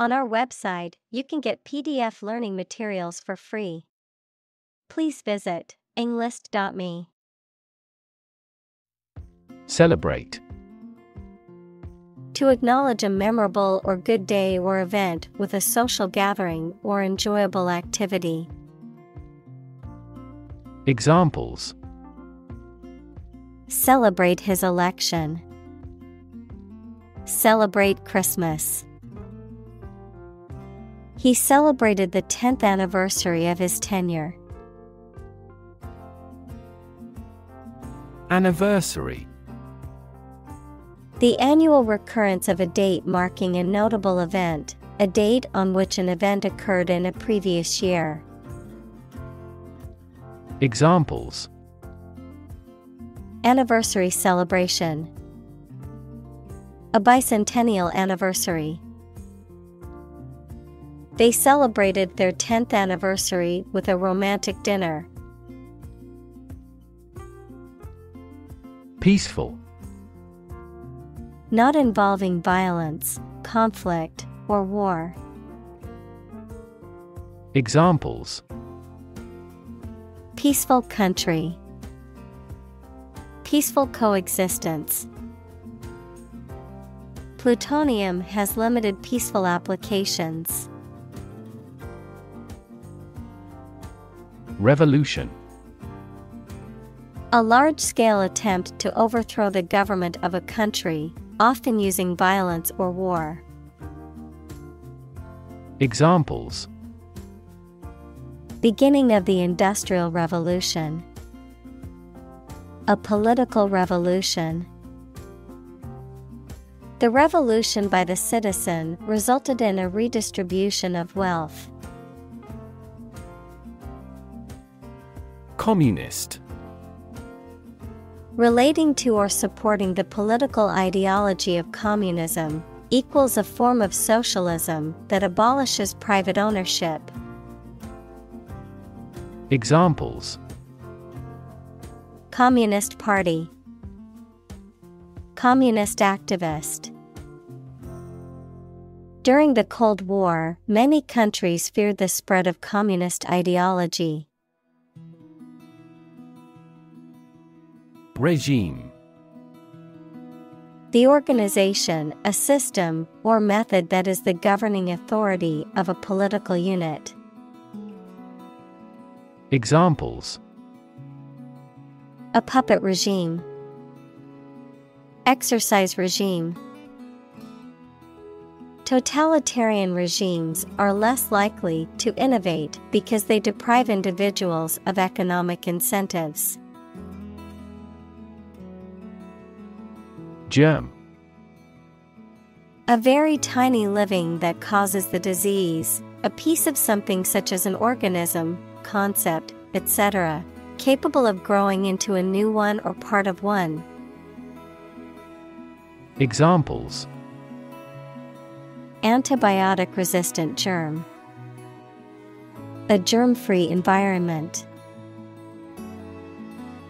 On our website, you can get PDF learning materials for free. Please visit englist.me. Celebrate. To acknowledge a memorable or good day or event with a social gathering or enjoyable activity. Examples Celebrate his election. Celebrate Christmas. He celebrated the 10th anniversary of his tenure. Anniversary. The annual recurrence of a date marking a notable event, a date on which an event occurred in a previous year. Examples Anniversary celebration. A bicentennial anniversary. They celebrated their 10th anniversary with a romantic dinner. Peaceful. Not involving violence, conflict, or war. Examples Peaceful country. Peaceful coexistence. Plutonium has limited peaceful applications. Revolution. A large scale attempt to overthrow the government of a country, often using violence or war. Examples Beginning of the Industrial Revolution. A political revolution. The revolution by the citizen resulted in a redistribution of wealth. Communist. Relating to or supporting the political ideology of communism equals a form of socialism that abolishes private ownership. Examples Communist Party Communist activist During the Cold War, many countries feared the spread of communist ideology. Regime. The organization, a system, or method that is the governing authority of a political unit. Examples A puppet regime, Exercise regime. Totalitarian regimes are less likely to innovate because they deprive individuals of economic incentives. Germ. A very tiny living that causes the disease, a piece of something such as an organism, concept, etc., capable of growing into a new one or part of one. Examples Antibiotic resistant germ. A germ free environment.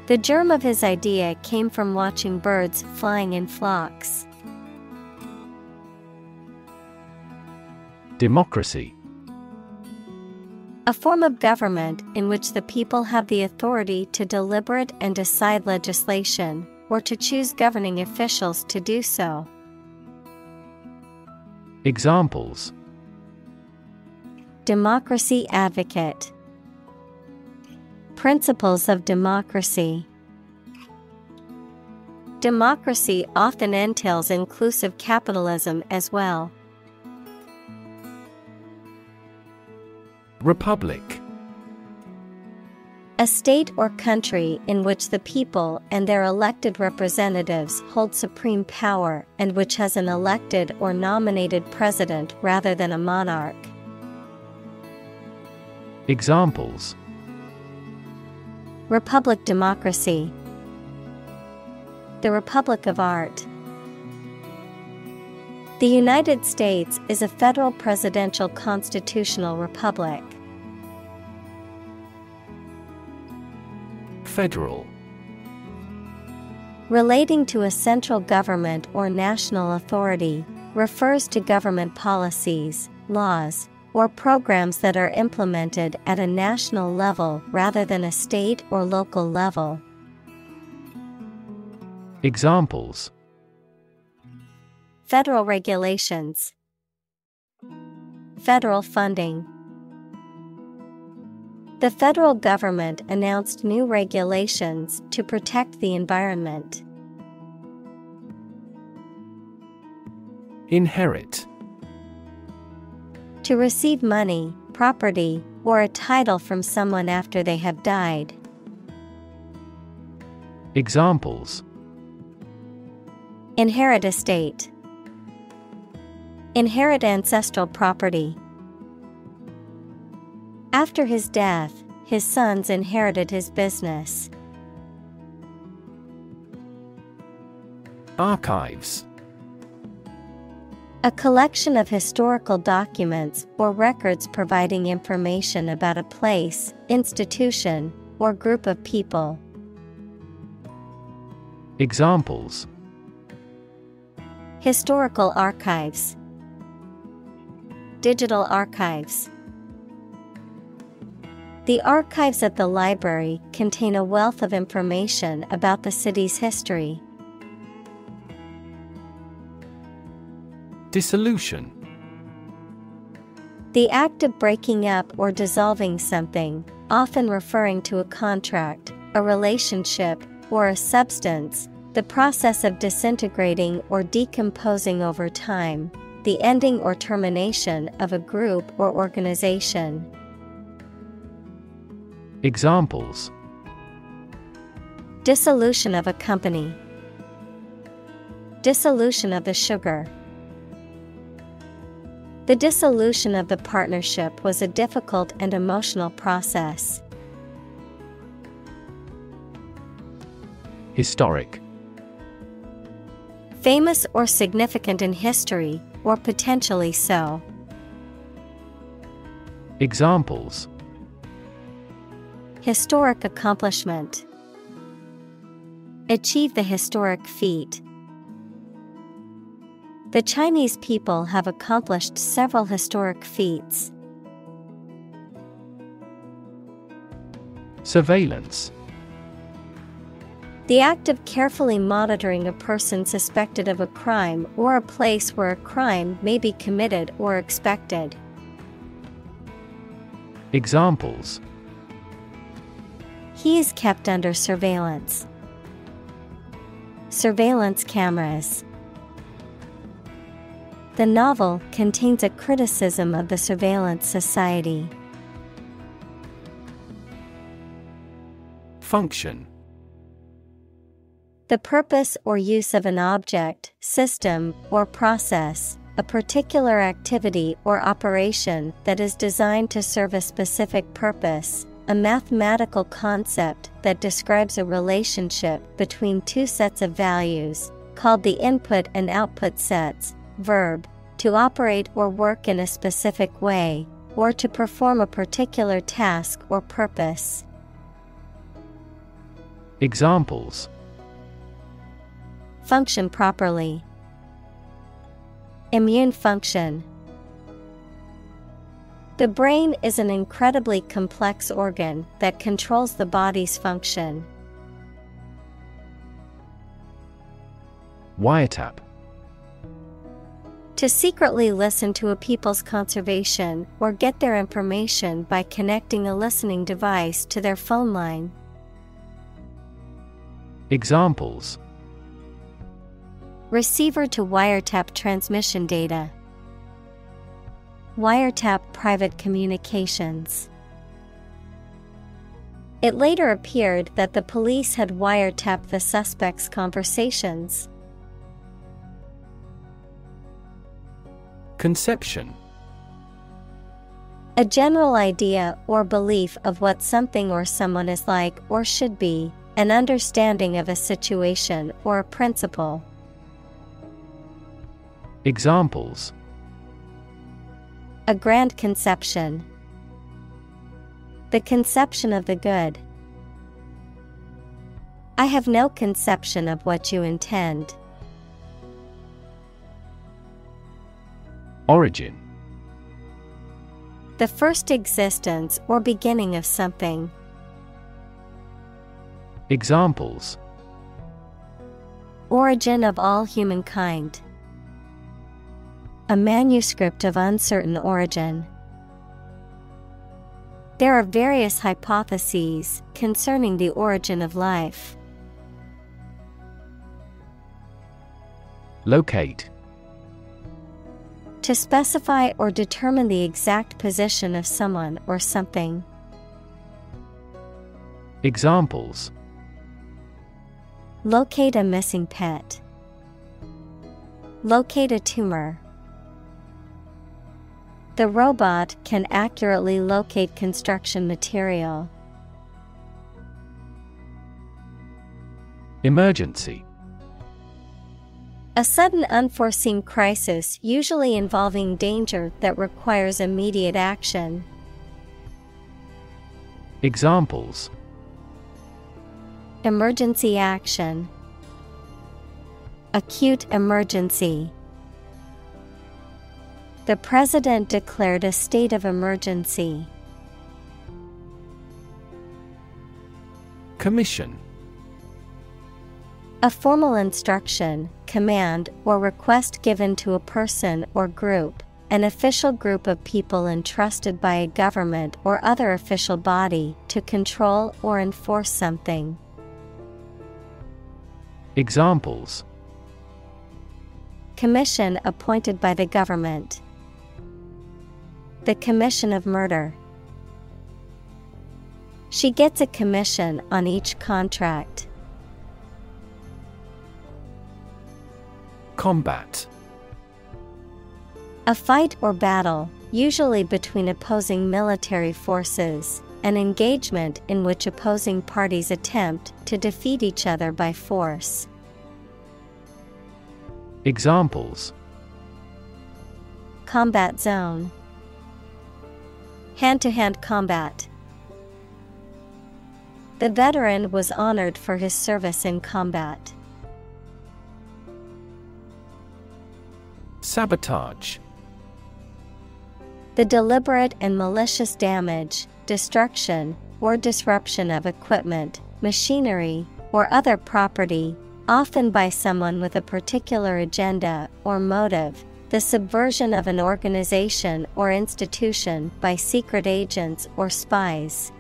The germ of his idea came from watching birds flying in flocks. Democracy. A form of government in which the people have the authority to deliberate and decide legislation, or to choose governing officials to do so. Examples Democracy advocate. Principles of democracy. Democracy often entails inclusive capitalism as well. Republic. A state or country in which the people and their elected representatives hold supreme power and which has an elected or nominated president rather than a monarch. Examples Republic democracy. The Republic of Art. The United States is a federal presidential constitutional republic. Federal. Relating to a central government or national authority, refers to government policies, laws, or programs that are implemented at a national level rather than a state or local level. Examples Federal regulations, Federal funding. The federal government announced new regulations to protect the environment. Inherit To receive money, property, or a title from someone after they have died. Examples Inherit estate. Inherit ancestral property. After his death, his sons inherited his business. Archives A collection of historical documents or records providing information about a place, institution, or group of people. Examples Historical archives, Digital archives. The archives at the library contain a wealth of information about the city's history. Dissolution The act of breaking up or dissolving something, often referring to a contract, a relationship, or a substance, the process of disintegrating or decomposing over time, the ending or termination of a group or organization. Examples Dissolution of a company, Dissolution of the sugar. The dissolution of the partnership was a difficult and emotional process. Historic Famous or significant in history, or potentially so. Examples Historic accomplishment. Achieve the historic feat. The Chinese people have accomplished several historic feats. Surveillance The act of carefully monitoring a person suspected of a crime or a place where a crime may be committed or expected. Examples He is kept under surveillance. Surveillance cameras. The novel contains a criticism of the surveillance society. Function The purpose or use of an object, system, or process, a particular activity or operation that is designed to serve a specific purpose, a mathematical concept that describes a relationship between two sets of values, called the input and output sets, verb, to operate or work in a specific way, or to perform a particular task or purpose. Examples Function properly. Immune function. The brain is an incredibly complex organ that controls the body's function. Wiretap To secretly listen to a people's conservation or get their information by connecting a listening device to their phone line. Examples Receiver to wiretap transmission data. Wiretap private communications. It later appeared that the police had wiretapped the suspect's conversations. Conception A general idea or belief of what something or someone is like or should be, an understanding of a situation or a principle. Examples A grand conception. The conception of the good. I have no conception of what you intend. Origin The first existence or beginning of something. Examples Origin of all humankind. A manuscript of uncertain origin. There are various hypotheses concerning the origin of life. Locate To specify or determine the exact position of someone or something. Examples Locate a missing pet. Locate a tumor. The robot can accurately locate construction material. Emergency A sudden unforeseen crisis, usually involving danger that requires immediate action. Examples Emergency action. Acute emergency. The president declared a state of emergency. Commission A formal instruction, command, or request given to a person or group, an official group of people entrusted by a government or other official body to control or enforce something. Examples Commission appointed by the government. The Commission of Murder. She gets a commission on each contract. Combat A fight or battle, usually between opposing military forces, an engagement in which opposing parties attempt to defeat each other by force. Examples Combat zone, hand to hand combat. The veteran was honored for his service in combat. Sabotage The deliberate and malicious damage, destruction, or disruption of equipment, machinery, or other property, often by someone with a particular agenda or motive, the subversion of an organization or institution by secret agents or spies.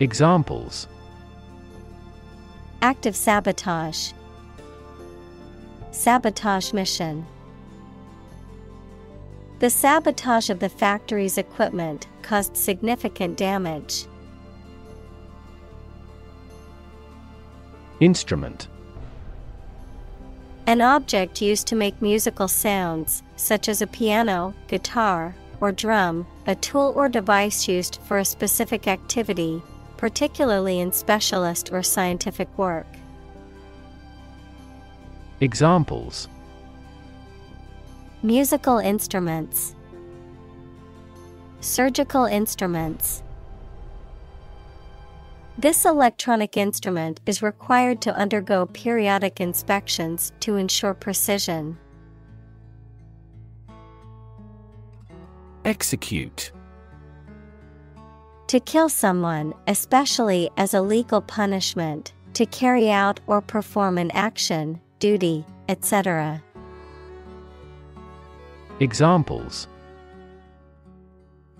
Examples Active sabotage, Sabotage mission. The sabotage of the factory's equipment caused significant damage. Instrument An object used to make musical sounds, such as a piano, guitar, or drum, a tool or device used for a specific activity, particularly in specialist or scientific work. Examples Musical instruments, Surgical instruments. This electronic instrument is required to undergo periodic inspections to ensure precision. Execute To kill someone, especially as a legal punishment, to carry out or perform an action, duty, etc. Examples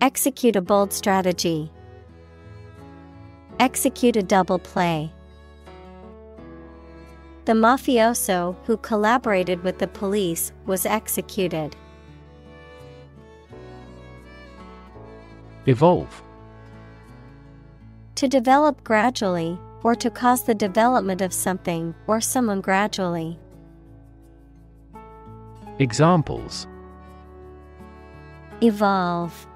Execute a bold strategy. Execute a double play. The mafioso who collaborated with the police was executed. Evolve To develop gradually, or to cause the development of something or someone gradually. Examples Evolve.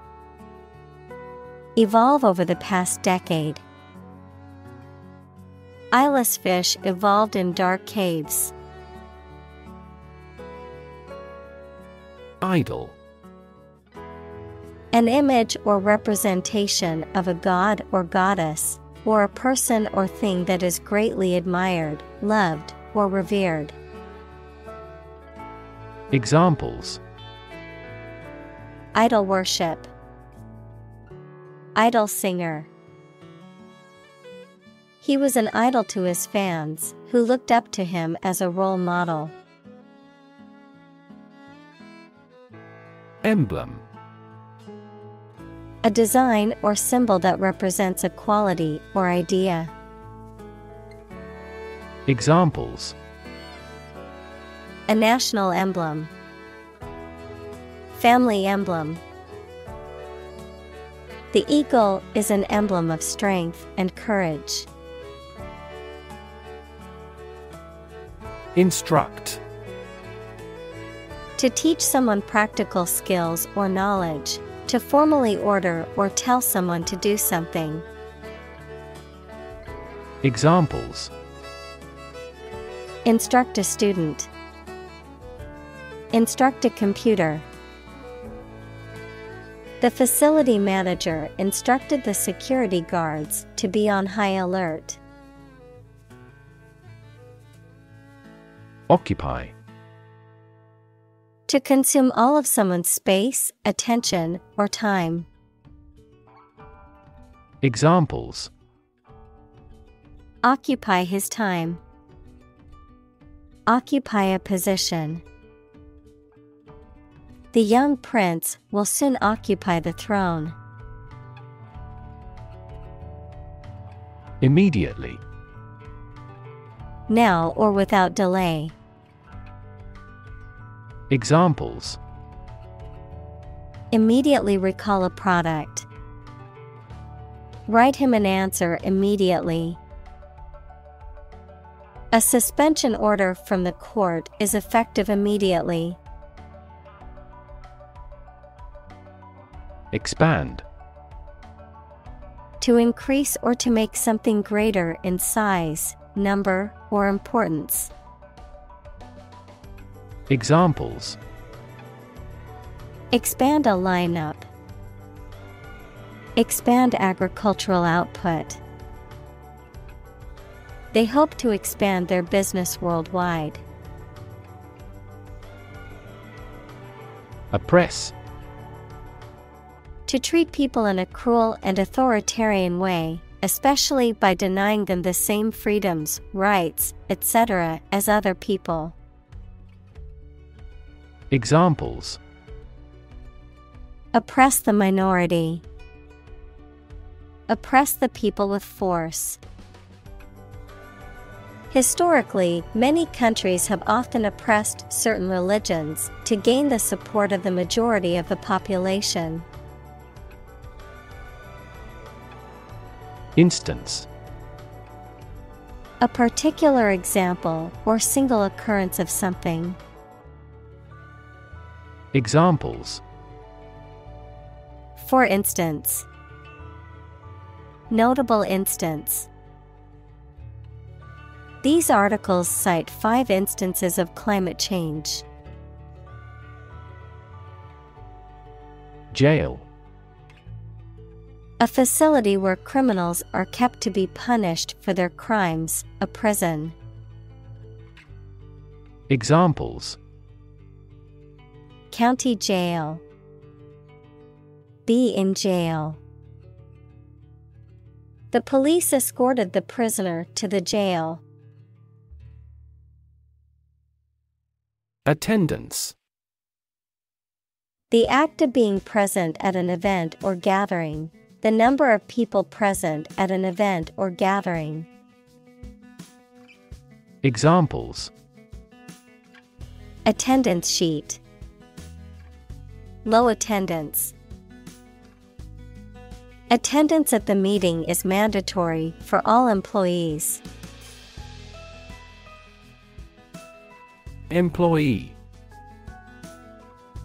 Evolve over the past decade. Eyeless fish evolved in dark caves. Idol An image or representation of a god or goddess, or a person or thing that is greatly admired, loved, or revered. Examples Idol worship, Idol singer. He was an idol to his fans, who looked up to him as a role model. Emblem A design or symbol that represents a quality or idea. Examples A national emblem, Family emblem. The eagle is an emblem of strength and courage. Instruct To teach someone practical skills or knowledge, to formally order or tell someone to do something. Examples Instruct a student. Instruct a computer. The facility manager instructed the security guards to be on high alert. Occupy To consume all of someone's space, attention, or time. Examples Occupy his time. Occupy a position. The young prince will soon occupy the throne. Immediately Now or without delay. Examples Immediately recall a product. Write him an answer immediately. A suspension order from the court is effective immediately. Expand To increase or to make something greater in size, number, or importance. Examples Expand a lineup. Expand agricultural output. They hope to expand their business worldwide. Oppress To treat people in a cruel and authoritarian way, especially by denying them the same freedoms, rights, etc., as other people. Examples Oppress the minority. Oppress the people with force. Historically, many countries have often oppressed certain religions to gain the support of the majority of the population. Instance A particular example or single occurrence of something. Examples For instance, notable instance. These articles cite five instances of climate change. Jail A facility where criminals are kept to be punished for their crimes, a prison. Examples County jail. Be in jail. The police escorted the prisoner to the jail. Attendance The act of being present at an event or gathering, the number of people present at an event or gathering. Examples Attendance sheet. Low attendance. Attendance at the meeting is mandatory for all employees. Employee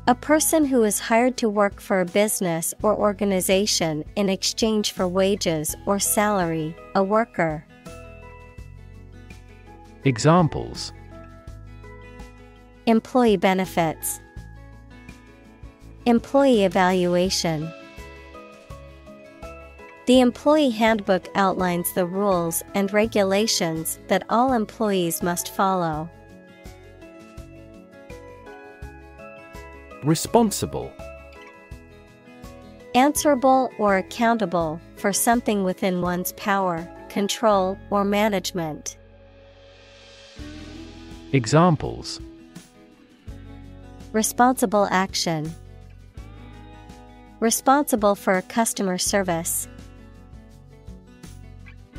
A person who is hired to work for a business or organization in exchange for wages or salary, a worker. Examples Employee benefits. Employee evaluation. The employee handbook outlines the rules and regulations that all employees must follow. Responsible Answerable or accountable for something within one's power, control, or management. Examples Responsible action. Responsible for a customer service.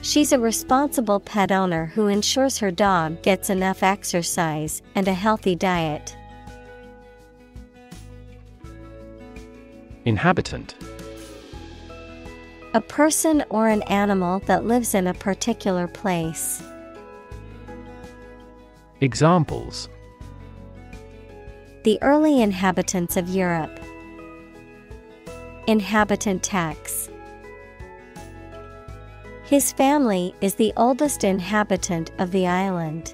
She's a responsible pet owner who ensures her dog gets enough exercise and a healthy diet. Inhabitant A person or an animal that lives in a particular place. Examples The early inhabitants of Europe. Inhabitant tax. His family is the oldest inhabitant of the island.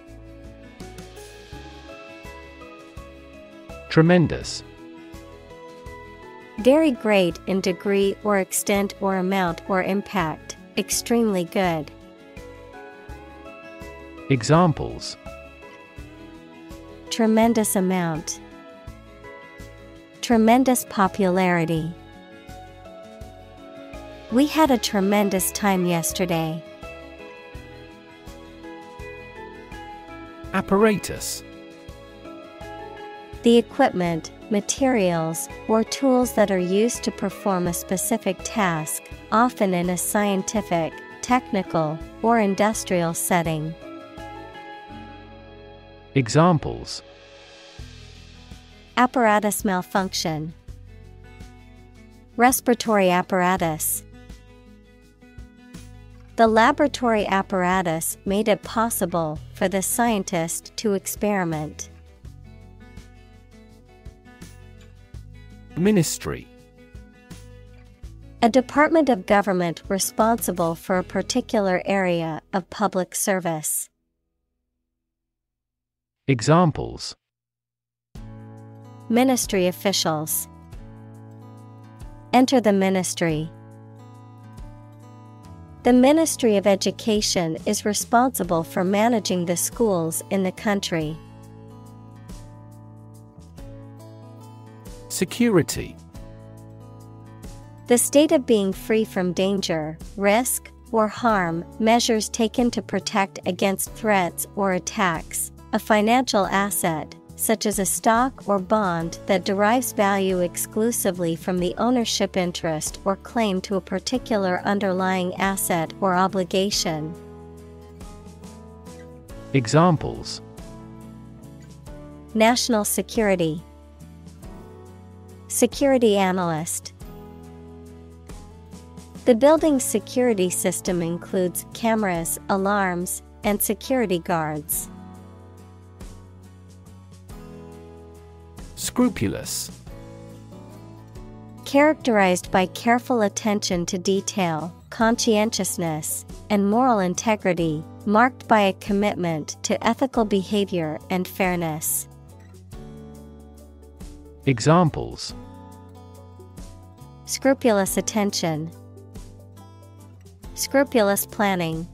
Tremendous Very great in degree or extent or amount or impact, extremely good. Examples Tremendous amount. Tremendous popularity. We had a tremendous time yesterday. Apparatus The equipment, materials, or tools that are used to perform a specific task, often in a scientific, technical, or industrial setting. Examples Apparatus malfunction, Respiratory apparatus. The laboratory apparatus made it possible for the scientist to experiment. Ministry A department of government responsible for a particular area of public service. Examples Ministry officials Enter the ministry. The Ministry of Education is responsible for managing the schools in the country. Security The state of being free from danger, risk, or harm, measures taken to protect against threats or attacks, a financial asset, such as a stock or bond that derives value exclusively from the ownership interest or claim to a particular underlying asset or obligation. Examples National security, Security analyst. The building's security system includes cameras, alarms, and security guards. Scrupulous Characterized by careful attention to detail, conscientiousness, and moral integrity, marked by a commitment to ethical behavior and fairness. Examples Scrupulous attention, Scrupulous planning.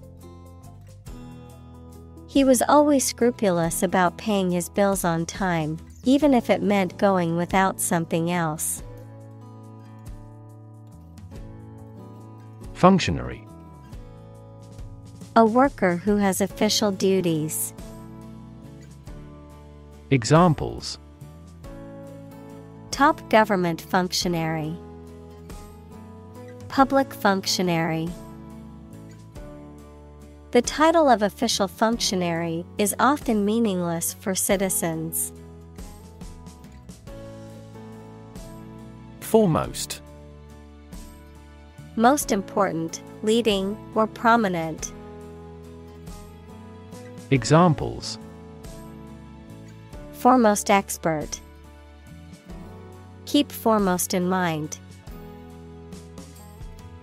He was always scrupulous about paying his bills on time, even if it meant going without something else. Functionary A worker who has official duties. Examples Top government functionary, Public functionary. The title of official functionary is often meaningless for citizens. Foremost Most important, leading, or prominent. Examples Foremost expert. Keep foremost in mind.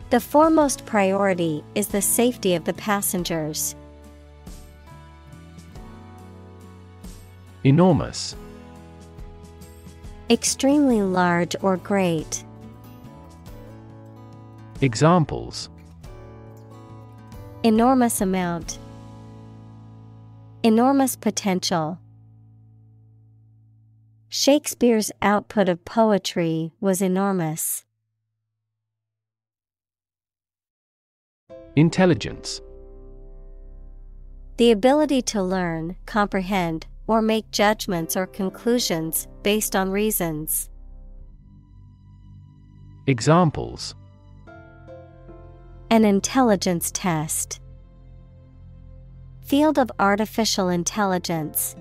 The foremost priority is the safety of the passengers. Enormous Extremely large or great. Examples Enormous amount. Enormous potential. Shakespeare's output of poetry was enormous. Intelligence. The ability to learn, comprehend, or make judgments or conclusions based on reasons. Examples An intelligence test. Field of artificial intelligence.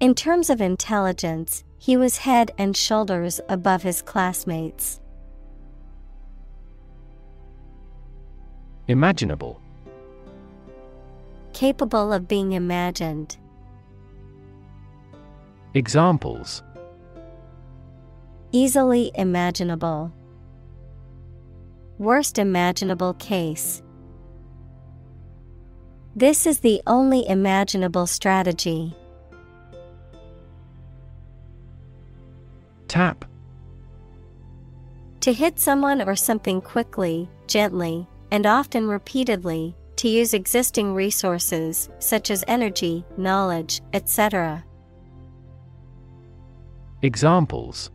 In terms of intelligence, he was head and shoulders above his classmates. Imaginable. Capable of being imagined. Examples Easily imaginable. Worst imaginable case. This is the only imaginable strategy. Tap. To hit someone or something quickly, gently, and often repeatedly, to use existing resources, such as energy, knowledge, etc. Examples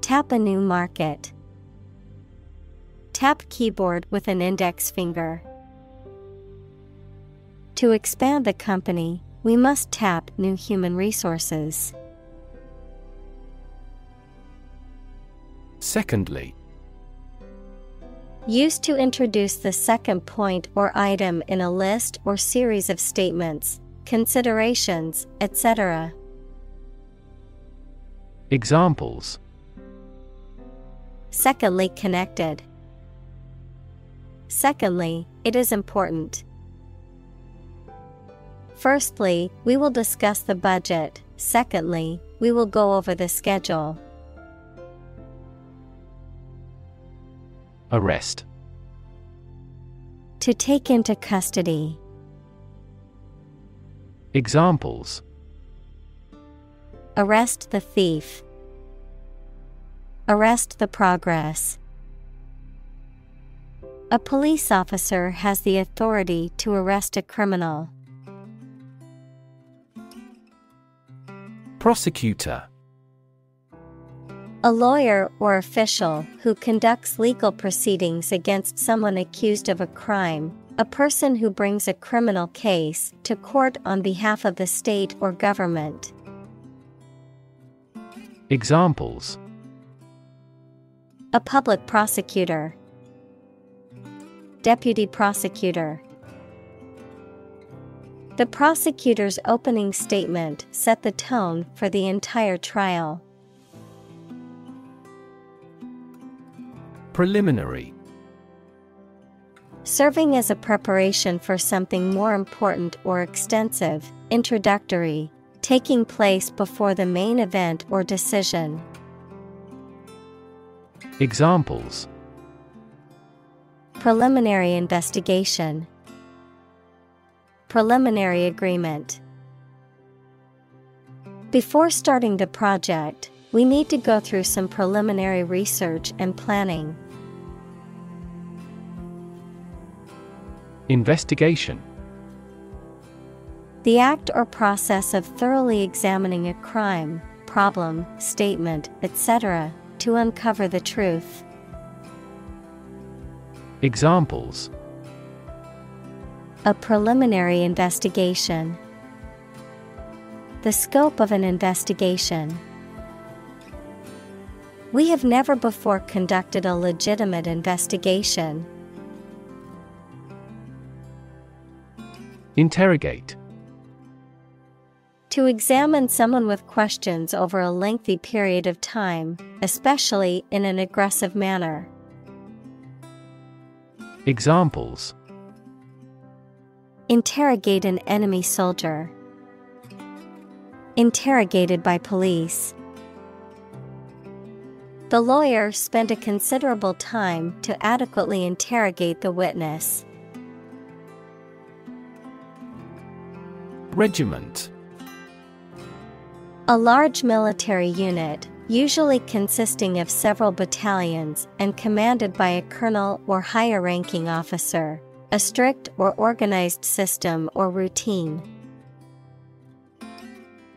Tap a new market. Tap keyboard with an index finger. To expand the company, we must tap new human resources. Secondly. Used to introduce the second point or item in a list or series of statements, considerations, etc. Examples Secondly, connected. Secondly, it is important. Firstly, we will discuss the budget. Secondly, we will go over the schedule. Arrest. To take into custody. Examples Arrest the thief. Arrest the progress. A police officer has the authority to arrest a criminal. Prosecutor A lawyer or official who conducts legal proceedings against someone accused of a crime, a person who brings a criminal case to court on behalf of the state or government. Examples A public prosecutor, Deputy prosecutor. The prosecutor's opening statement set the tone for the entire trial. Preliminary Serving as a preparation for something more important or extensive, introductory, taking place before the main event or decision. Examples Preliminary investigation, Preliminary agreement. Before starting the project, we need to go through some preliminary research and planning. Investigation The act or process of thoroughly examining a crime, problem, statement, etc., to uncover the truth. Examples A preliminary investigation. The scope of an investigation. We have never before conducted a legitimate investigation. Interrogate To examine someone with questions over a lengthy period of time, especially in an aggressive manner. Examples Interrogate an enemy soldier. Interrogated by police. The lawyer spent a considerable time to adequately interrogate the witness. Regiment A large military unit, usually consisting of several battalions and commanded by a colonel or higher ranking officer, a strict or organized system or routine.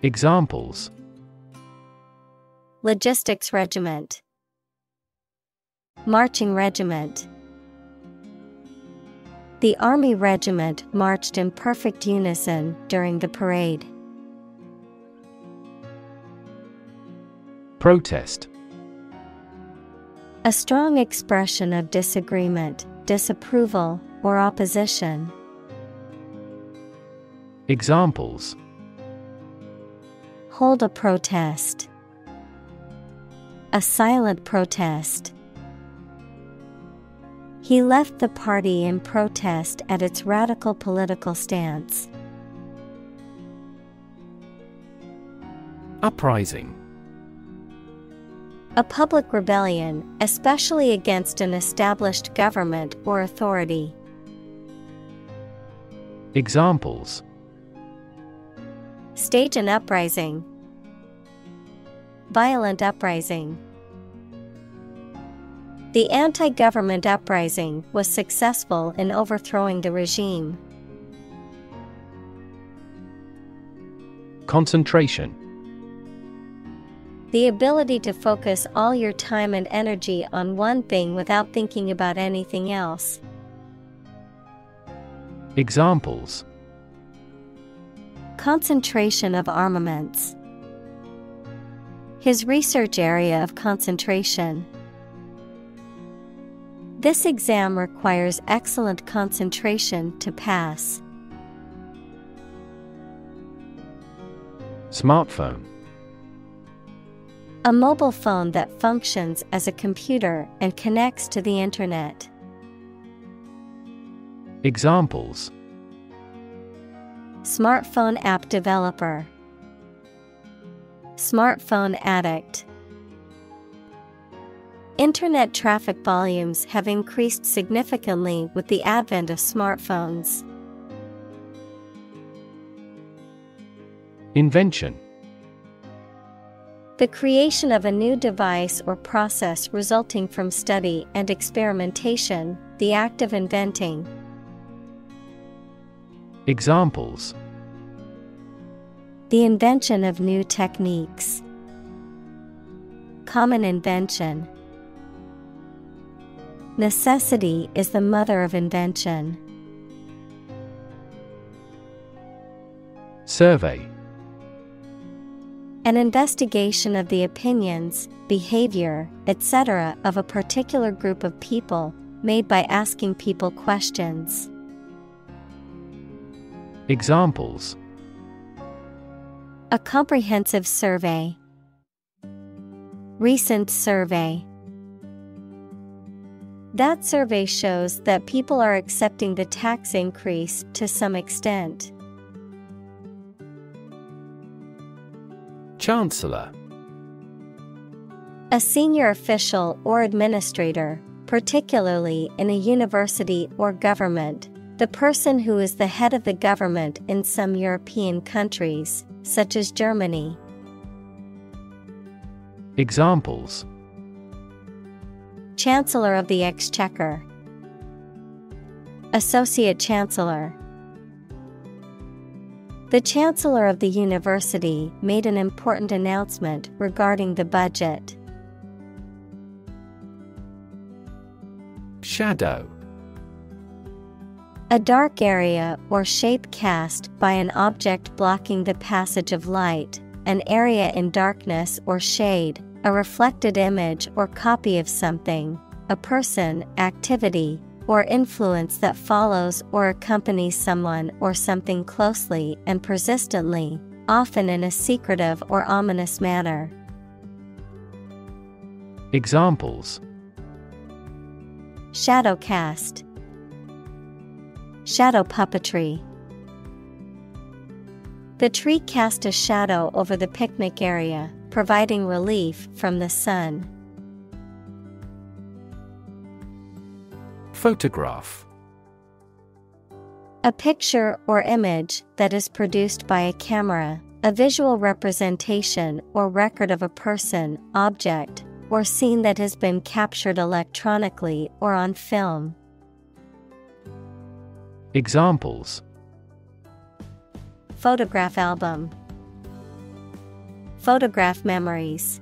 Examples Logistics Regiment Marching regiment. The Army regiment marched in perfect unison during the parade. Protest A strong expression of disagreement, disapproval, or opposition. Examples Hold a protest. A silent protest. He left the party in protest at its radical political stance. Uprising A public rebellion, especially against an established government or authority. Examples Stage an uprising. Violent uprising. The anti government uprising was successful in overthrowing the regime. Concentration The ability to focus all your time and energy on one thing without thinking about anything else. Examples Concentration of armaments. His research area of concentration. This exam requires excellent concentration to pass. Smartphone A mobile phone that functions as a computer and connects to the Internet. Examples Smartphone app developer. Smartphone addict. Internet traffic volumes have increased significantly with the advent of smartphones. Invention The creation of a new device or process resulting from study and experimentation, the act of inventing. Examples The invention of new techniques. Common invention. Necessity is the mother of invention. Survey An investigation of the opinions, behavior, etc. of a particular group of people, made by asking people questions. Examples A comprehensive survey. Recent survey. That survey shows that people are accepting the tax increase to some extent. Chancellor A senior official or administrator, particularly in a university or government, the person who is the head of the government in some European countries, such as Germany. Examples Chancellor of the Exchequer, Associate Chancellor. The Chancellor of the University made an important announcement regarding the budget. Shadow A dark area or shape cast by an object blocking the passage of light, an area in darkness or shade, a reflected image or copy of something, a person, activity, or influence that follows or accompanies someone or something closely and persistently, often in a secretive or ominous manner. Examples Shadow cast, Shadow puppetry. The tree cast a shadow over the picnic area, providing relief from the sun. Photograph A picture or image that is produced by a camera, a visual representation or record of a person, object, or scene that has been captured electronically or on film. Examples Photograph album, Photograph memories.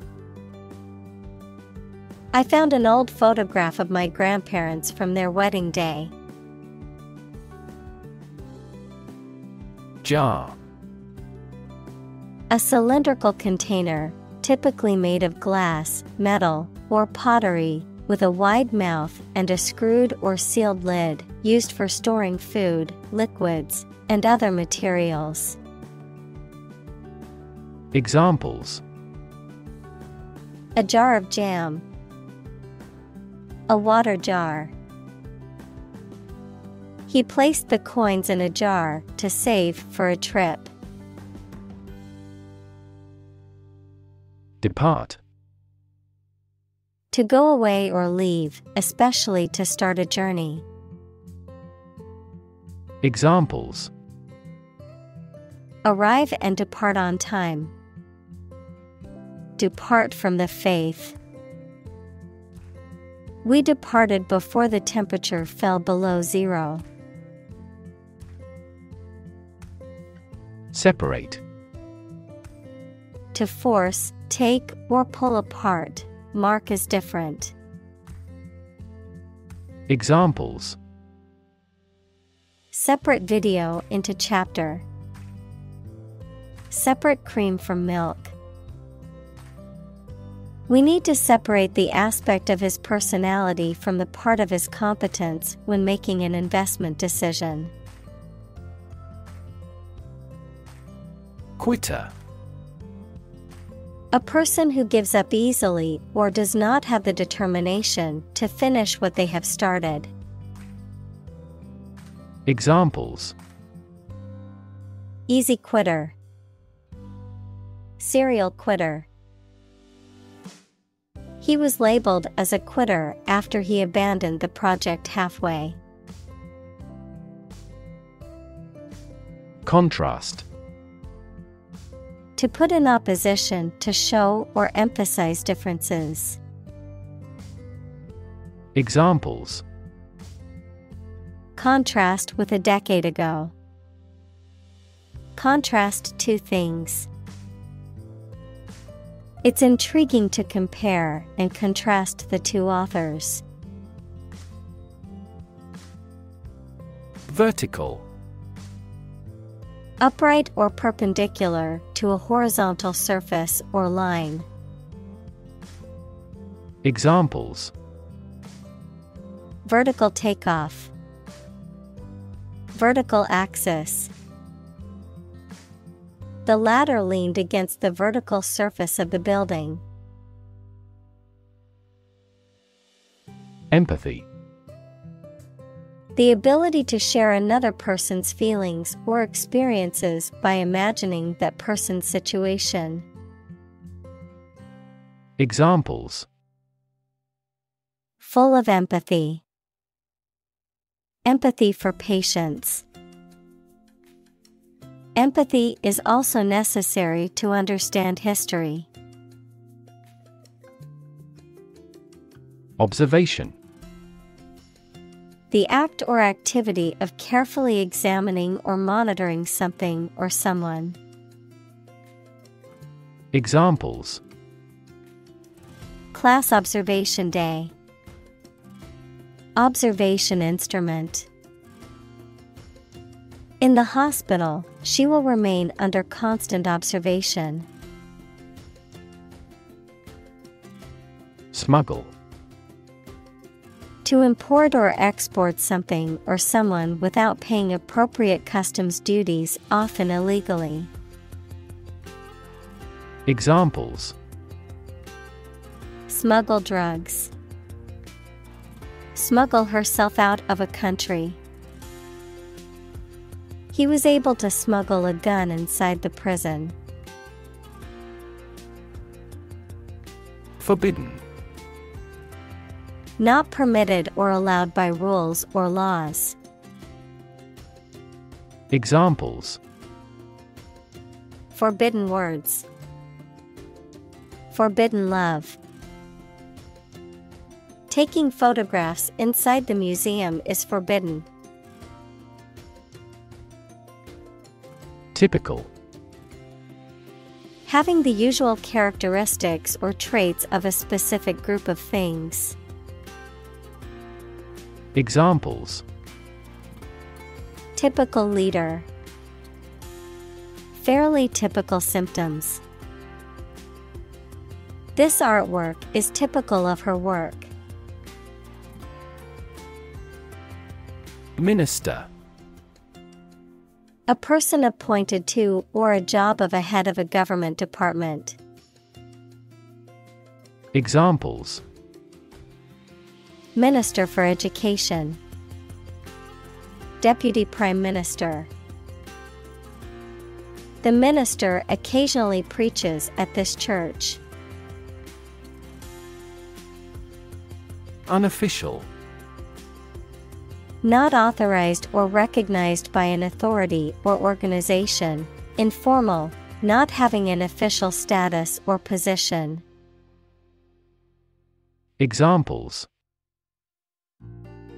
I found an old photograph of my grandparents from their wedding day. Jar. A cylindrical container, typically made of glass, metal, or pottery, with a wide mouth and a screwed or sealed lid, used for storing food, liquids, and other materials. Examples A jar of jam, a water jar. He placed the coins in a jar to save for a trip. Depart. To go away or leave, especially to start a journey. Examples Arrive and depart on time. Depart from the faith. We departed before the temperature fell below zero. Separate. To force, take, or pull apart, mark is different. Examples Separate video into chapter. Separate cream from milk. We need to separate the aspect of his personality from the part of his competence when making an investment decision. Quitter. A person who gives up easily or does not have the determination to finish what they have started. Examples Easy quitter. Serial quitter. He was labeled as a quitter after he abandoned the project halfway. Contrast. To put in opposition to show or emphasize differences. Examples Contrast with a decade ago. Contrast two things. It's intriguing to compare and contrast the two authors. Vertical. Upright or perpendicular to a horizontal surface or line. Examples Vertical takeoff. Vertical axis. The ladder leaned against the vertical surface of the building. Empathy. The ability to share another person's feelings or experiences by imagining that person's situation. Examples Full of empathy. Empathy for patients. Empathy is also necessary to understand history. Observation. The act or activity of carefully examining or monitoring something or someone. Examples Class Observation Day. Observation Instrument. In the hospital, she will remain under constant observation. Smuggle. To import or export something or someone without paying appropriate customs duties, often illegally. Examples Smuggle drugs. Smuggle herself out of a country. He was able to smuggle a gun inside the prison. Forbidden. Not permitted or allowed by rules or laws. Examples Forbidden words. Forbidden love. Taking photographs inside the museum is forbidden. Typical. Having the usual characteristics or traits of a specific group of things. Examples Typical leader. Fairly typical symptoms. This artwork is typical of her work. Minister A person appointed to or a job of a head of a government department. Examples Minister for Education, Deputy Prime Minister. The minister occasionally preaches at this church. Unofficial Not authorized or recognized by an authority or organization, informal, not having an official status or position. Examples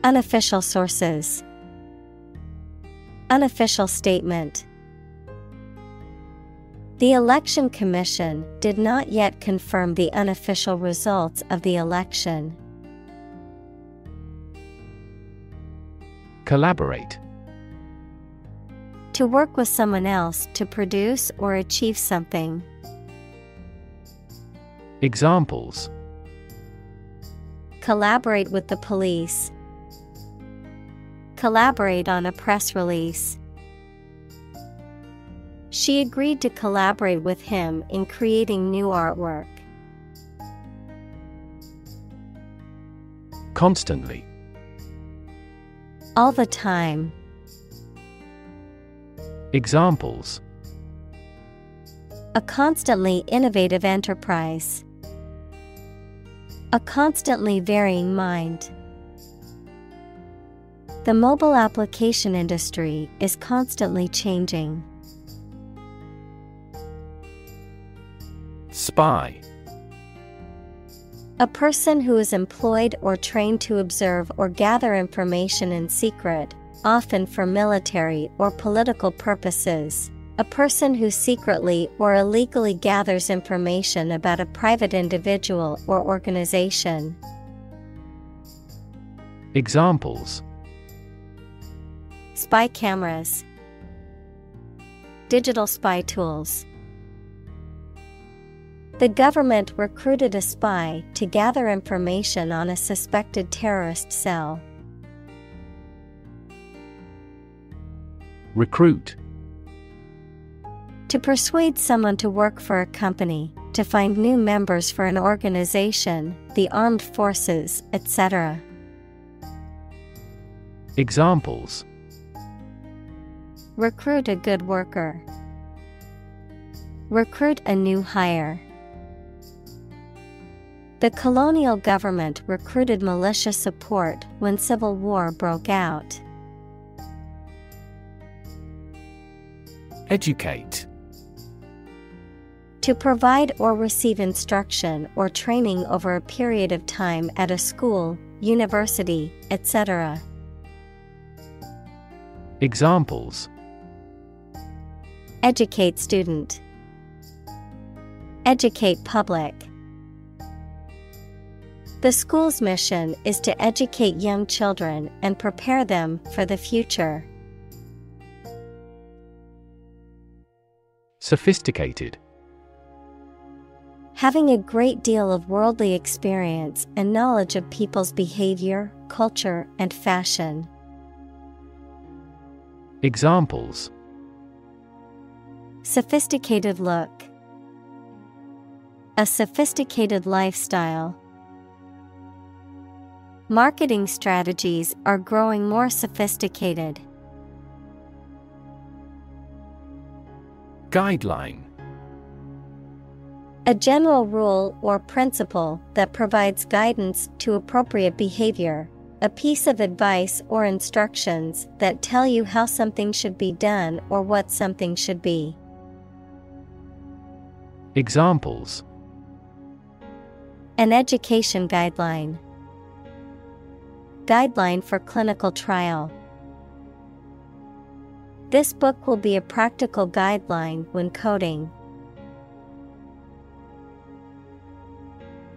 Unofficial sources, Unofficial statement. The Election Commission did not yet confirm the unofficial results of the election. Collaborate To work with someone else to produce or achieve something. Examples Collaborate with the police. Collaborate on a press release. She agreed to collaborate with him in creating new artwork. Constantly All the time. Examples A constantly innovative enterprise. A constantly varying mind. The mobile application industry is constantly changing. Spy A person who is employed or trained to observe or gather information in secret, often for military or political purposes. A person who secretly or illegally gathers information about a private individual or organization. Examples Spy cameras, Digital spy tools. The government recruited a spy to gather information on a suspected terrorist cell. Recruit To persuade someone to work for a company, to find new members for an organization, the armed forces, etc. Examples Recruit a good worker. Recruit a new hire. The colonial government recruited militia support when civil war broke out. Educate To provide or receive instruction or training over a period of time at a school, university, etc. Examples Educate student. Educate public. The school's mission is to educate young children and prepare them for the future. Sophisticated Having a great deal of worldly experience and knowledge of people's behavior, culture, and fashion. Examples Sophisticated look. A sophisticated lifestyle. Marketing strategies are growing more sophisticated. Guideline A general rule or principle that provides guidance to appropriate behavior. A piece of advice or instructions that tell you how something should be done or what something should be. Examples An education guideline. Guideline for clinical trial. This book will be a practical guideline when coding.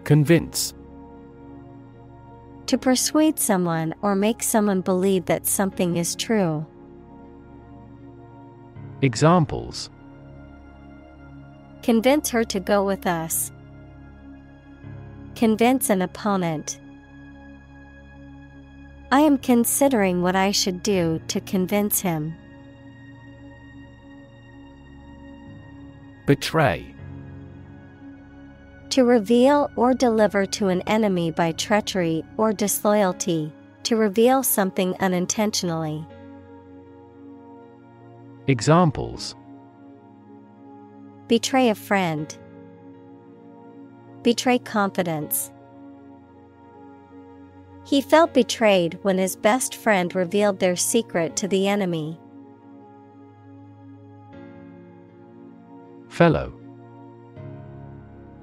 Convince. To persuade someone or make someone believe that something is true. Examples Convince her to go with us. Convince an opponent. I am considering what I should do to convince him. Betray. To reveal or deliver to an enemy by treachery or disloyalty, to reveal something unintentionally. Examples Betray a friend. Betray confidence. He felt betrayed when his best friend revealed their secret to the enemy. Fellow.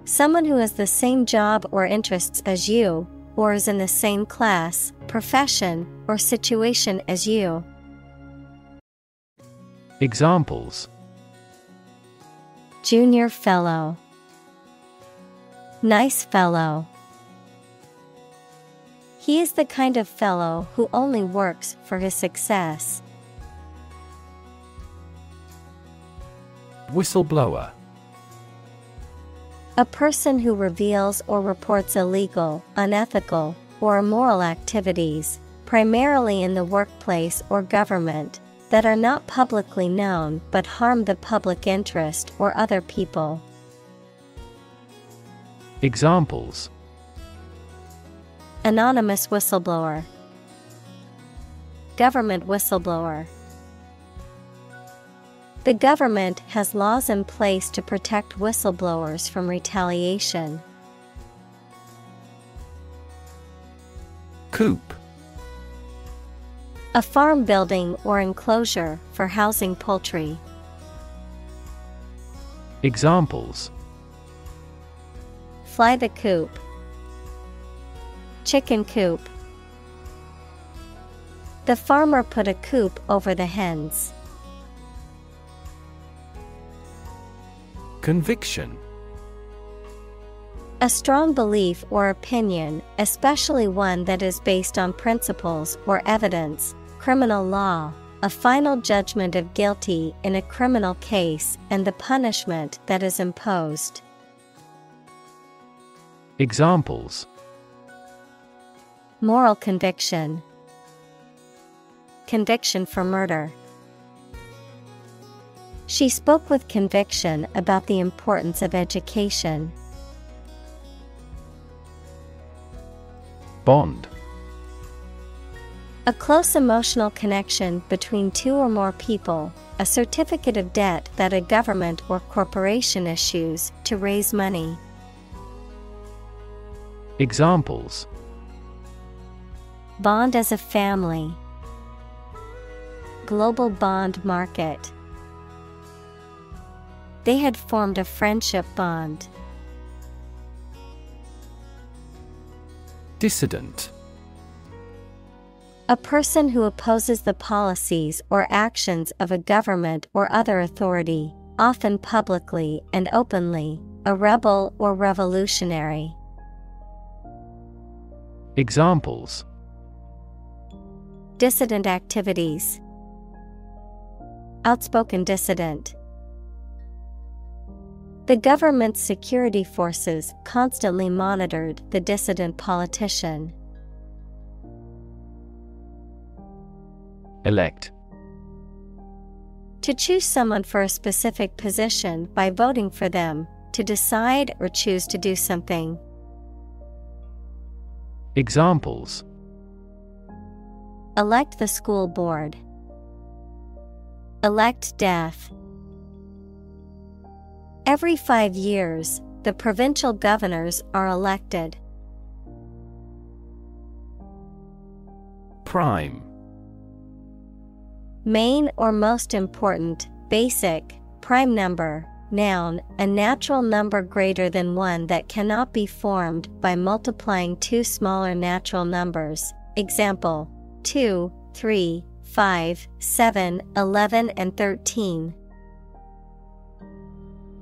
Someone who has the same job or interests as you, or is in the same class, profession, or situation as you. Examples Junior Fellow Nice Fellow He is the kind of fellow who only works for his success. Whistleblower. A person who reveals or reports illegal, unethical, or immoral activities, primarily in the workplace or government, that are not publicly known but harm the public interest or other people. Examples Anonymous whistleblower, Government whistleblower. The government has laws in place to protect whistleblowers from retaliation. Coop. A farm building or enclosure for housing poultry. Examples Fly the coop. Chicken coop. The farmer put a coop over the hens. Conviction. A strong belief or opinion, especially one that is based on principles or evidence, criminal law, a final judgment of guilty in a criminal case, and the punishment that is imposed. Examples Moral conviction, conviction for murder. She spoke with conviction about the importance of education. Bond. A close emotional connection between two or more people, a certificate of debt that a government or corporation issues to raise money. Examples Bond as a family, Global bond market. They had formed a friendship bond. Dissident. A person who opposes the policies or actions of a government or other authority, often publicly and openly, a rebel or revolutionary. Examples Dissident activities, Outspoken dissident. The government's security forces constantly monitored the dissident politician. Elect. To choose someone for a specific position by voting for them, to decide or choose to do something. Examples Elect the school board. Elect death. Every five years, the provincial governors are elected. Prime. Main or most important, basic, prime number, noun, a natural number greater than one that cannot be formed by multiplying two smaller natural numbers. Example 2, 3, 5, 7, 11, and 13.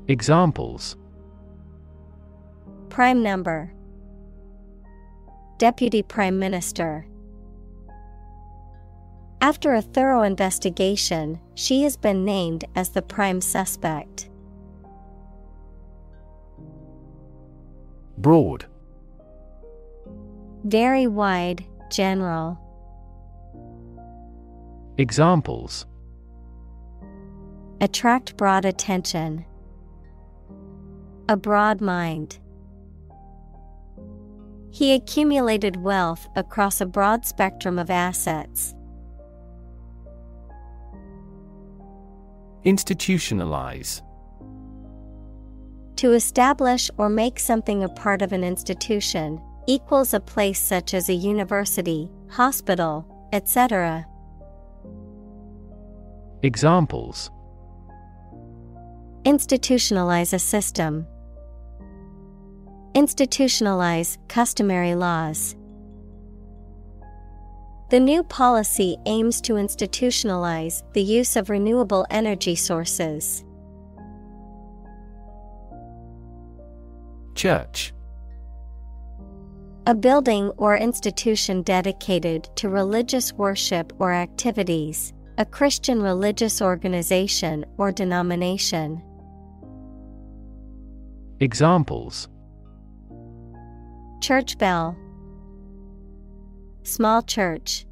Examples Prime number Deputy Prime Minister. After a thorough investigation, she has been named as the prime suspect. Broad. Very wide, general. Examples Attract broad attention. A broad mind. He accumulated wealth across a broad spectrum of assets. Institutionalize. To establish or make something a part of an institution equals a place such as a university, hospital, etc. Examples Institutionalize a system. Institutionalize customary laws. The new policy aims to institutionalize the use of renewable energy sources. Church. A building or institution dedicated to religious worship or activities, a Christian religious organization or denomination. Examples Church bell, Small church.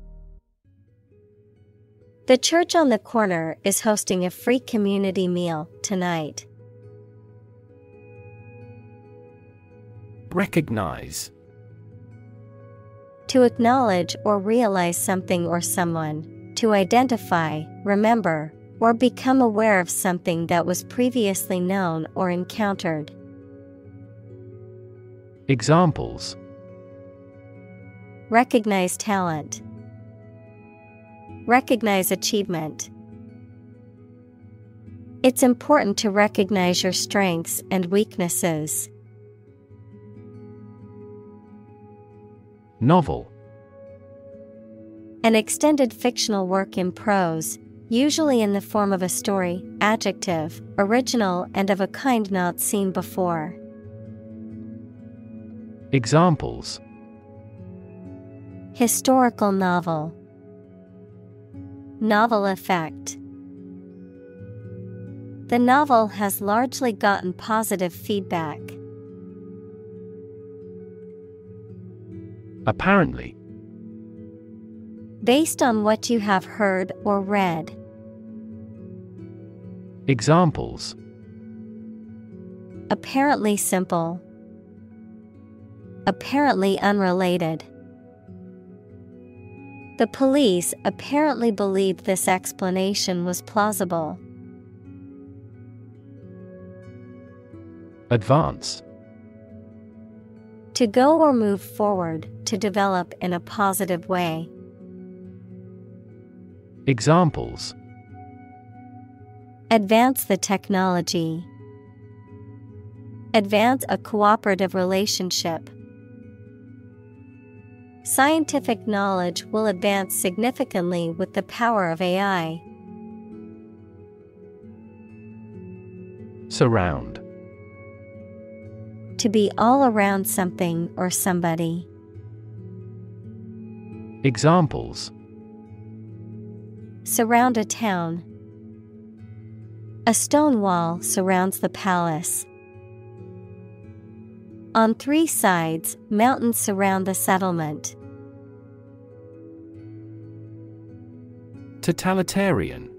The church on the corner is hosting a free community meal tonight. Recognize. To acknowledge or realize something or someone, to identify, remember, or become aware of something that was previously known or encountered. Examples Recognize talent, Recognize achievement. It's important to recognize your strengths and weaknesses. Novel. An extended fictional work in prose, usually in the form of a story, adjective, original and of a kind not seen before. Examples Historical novel, Novel effect. The novel has largely gotten positive feedback. Apparently. Based on what you have heard or read. Examples Apparently simple. Apparently unrelated. The police apparently believed this explanation was plausible. Advance. To go or move forward, to develop in a positive way. Examples Advance the technology. Advance a cooperative relationship. Scientific knowledge will advance significantly with the power of AI. Surround. To be all around something or somebody. Examples Surround a town. A stone wall surrounds the palace. On three sides, mountains surround the settlement. Totalitarian.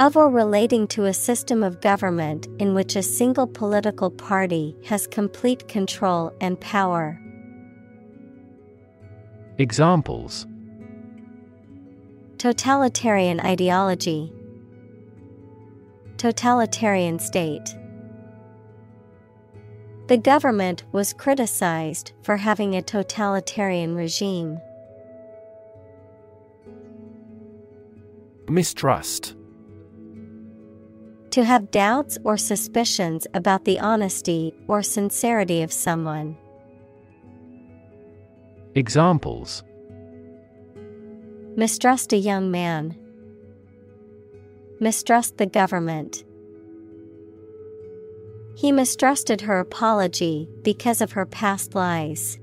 Of or relating to a system of government in which a single political party has complete control and power. Examples Totalitarian ideology, Totalitarian state. The government was criticized for having a totalitarian regime. Mistrust. To have doubts or suspicions about the honesty or sincerity of someone. Examples Mistrust a young man. Mistrust the government. He mistrusted her apology because of her past lies.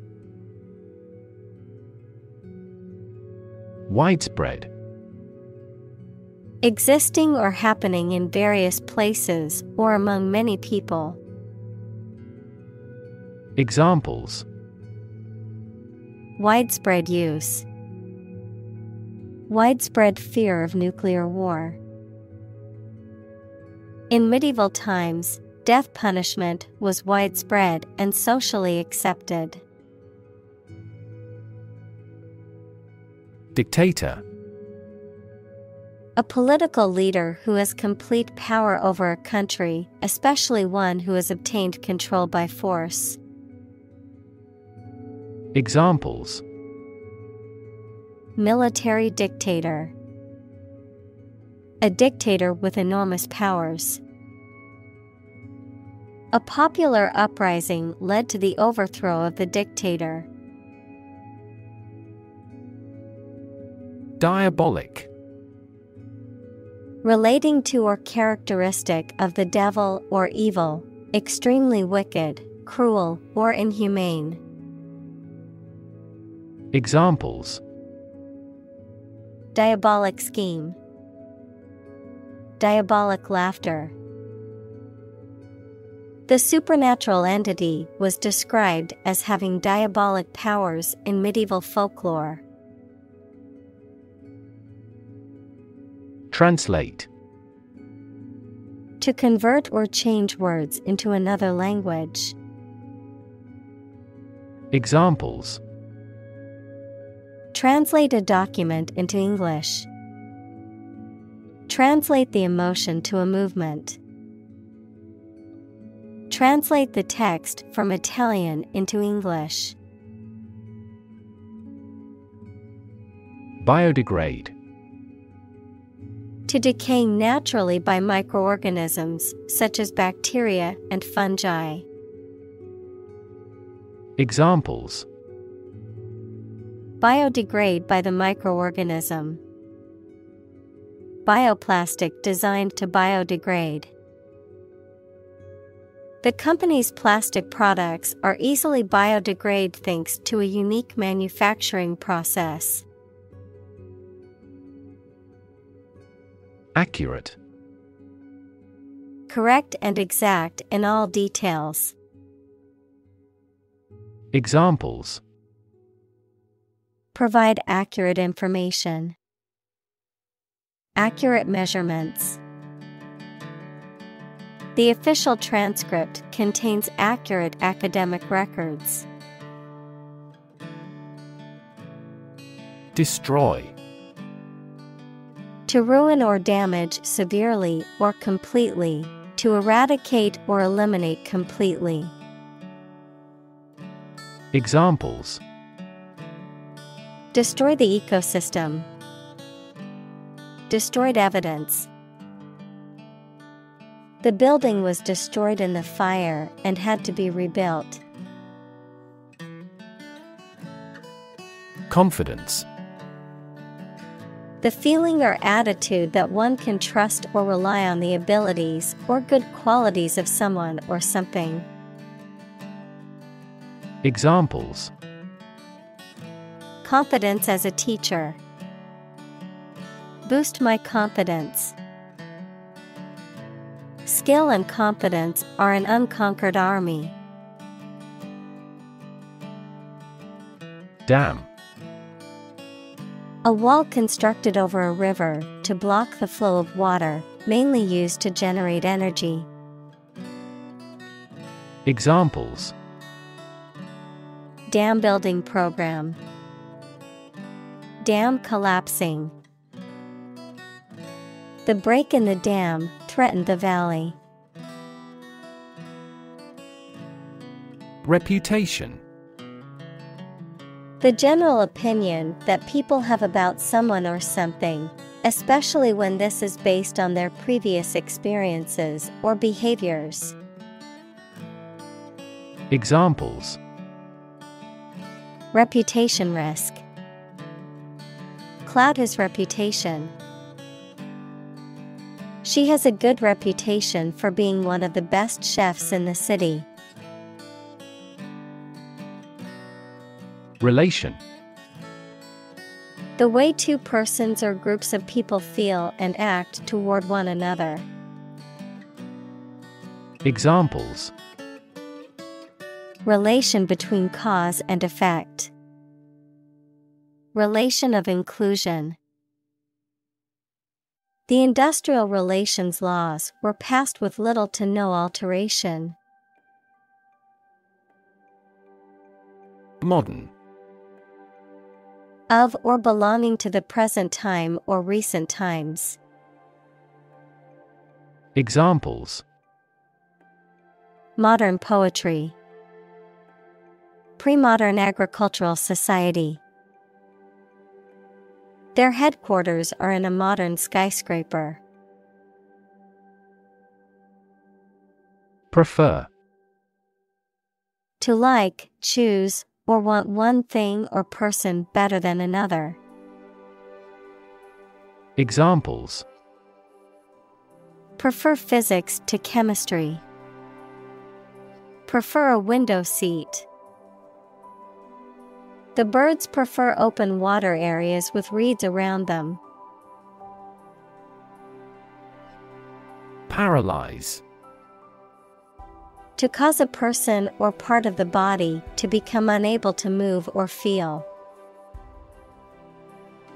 Widespread. Existing or happening in various places or among many people. Examples Widespread use. Widespread fear of nuclear war. In medieval times, death punishment was widespread and socially accepted. Dictator A political leader who has complete power over a country, especially one who has obtained control by force. Examples Military dictator. A dictator with enormous powers. A popular uprising led to the overthrow of the dictator. Diabolic. Relating to or characteristic of the devil or evil, extremely wicked, cruel, or inhumane. Examples Diabolic scheme. Diabolic laughter. The supernatural entity was described as having diabolic powers in medieval folklore. Translate. To convert or change words into another language. Examples Translate a document into English. Translate the emotion to a movement. Translate the text from Italian into English. Biodegrade. To decay naturally by microorganisms such as bacteria and fungi. Examples Biodegrade by the microorganism. Bioplastic designed to biodegrade. The company's plastic products are easily biodegrade thanks to a unique manufacturing process. Accurate. Correct and exact in all details. Examples Provide accurate information. Accurate measurements. The official transcript contains accurate academic records. Destroy. To ruin or damage severely or completely, to eradicate or eliminate completely. Examples Destroy the ecosystem. Destroyed evidence. The building was destroyed in the fire and had to be rebuilt. Confidence. The feeling or attitude that one can trust or rely on the abilities or good qualities of someone or something. Examples Confidence as a teacher. Boost my confidence. Skill and confidence are an unconquered army. Dam. A wall constructed over a river to block the flow of water, mainly used to generate energy. Examples Dam building program. Dam collapsing. The break in the dam threatened the valley. Reputation. The general opinion that people have about someone or something, especially when this is based on their previous experiences or behaviors. Examples Reputation risk. Cloud his reputation. She has a good reputation for being one of the best chefs in the city. Relation. The way two persons or groups of people feel and act toward one another. Examples Relation between cause and effect. Relation of inclusion. The industrial relations laws were passed with little to no alteration. Modern Of or belonging to the present time or recent times. Examples Modern poetry. Pre-modern agricultural society. Their headquarters are in a modern skyscraper. Prefer To like, choose, or want one thing or person better than another. Examples Prefer physics to chemistry. Prefer a window seat. The birds prefer open water areas with reeds around them. Paralyze To cause a person or part of the body to become unable to move or feel.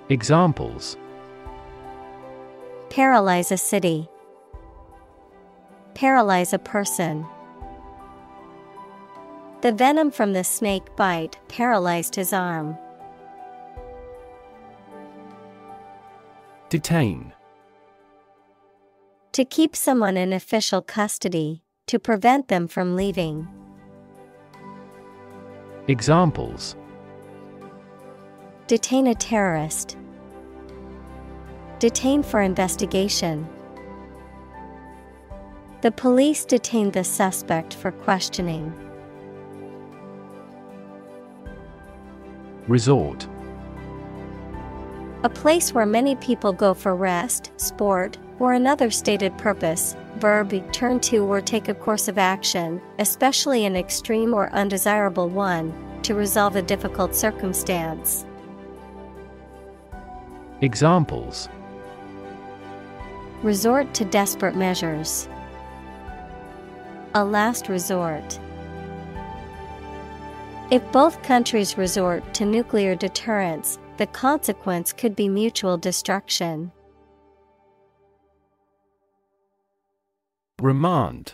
Examples Paralyze a city. Paralyze a person. The venom from the snake bite paralyzed his arm. Detain To keep someone in official custody, to prevent them from leaving. Examples Detain a terrorist. Detain for investigation. The police detained the suspect for questioning. Resort A place where many people go for rest, sport, or another stated purpose. Verb turn to or take a course of action, especially an extreme or undesirable one, to resolve a difficult circumstance. Examples Resort to desperate measures. A last resort. If both countries resort to nuclear deterrence, the consequence could be mutual destruction. Remand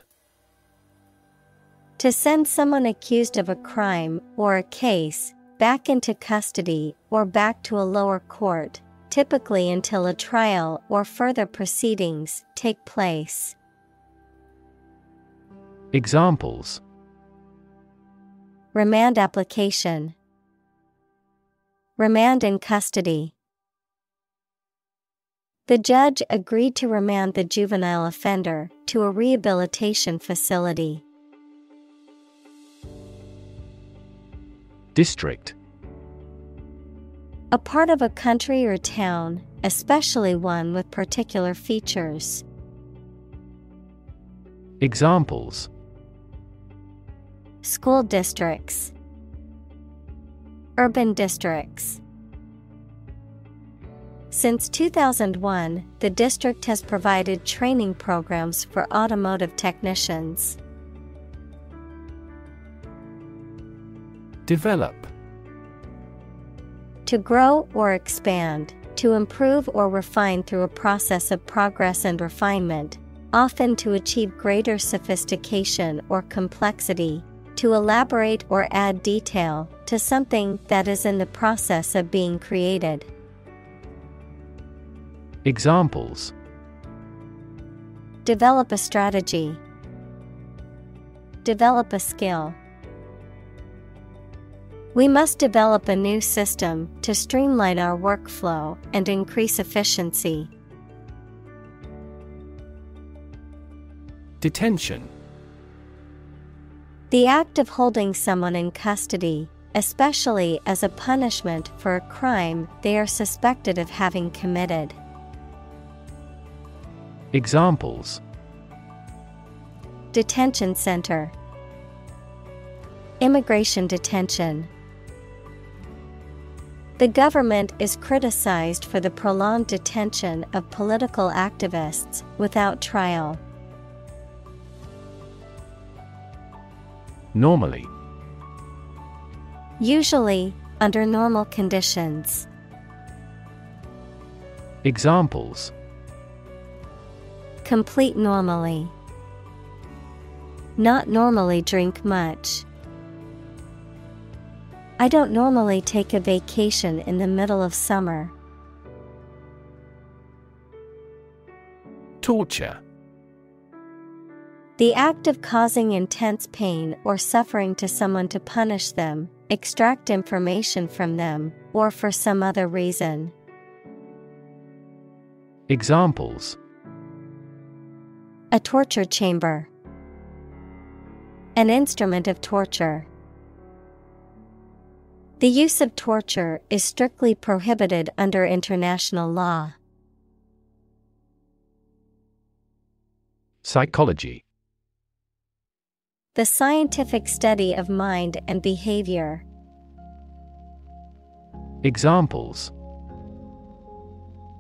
To send someone accused of a crime or a case back into custody or back to a lower court, typically until a trial or further proceedings take place. Examples Remand application. Remand in custody. The judge agreed to remand the juvenile offender to a rehabilitation facility. District A part of a country or town, especially one with particular features. Examples School districts, Urban districts. Since 2001, the district has provided training programs for automotive technicians. Develop To grow or expand, to improve or refine through a process of progress and refinement, often to achieve greater sophistication or complexity, to elaborate or add detail to something that is in the process of being created. Examples Develop a strategy. Develop a skill. We must develop a new system to streamline our workflow and increase efficiency. Detention The act of holding someone in custody, especially as a punishment for a crime they are suspected of having committed. Examples Detention Center Immigration Detention The government is criticized for the prolonged detention of political activists without trial. Normally. Usually, under normal conditions. Examples Complete normally. Not normally drink much. I don't normally take a vacation in the middle of summer. Torture. The act of causing intense pain or suffering to someone to punish them, extract information from them, or for some other reason. Examples A torture chamber, an instrument of torture. The use of torture is strictly prohibited under international law. Psychology. The scientific study of mind and behavior. Examples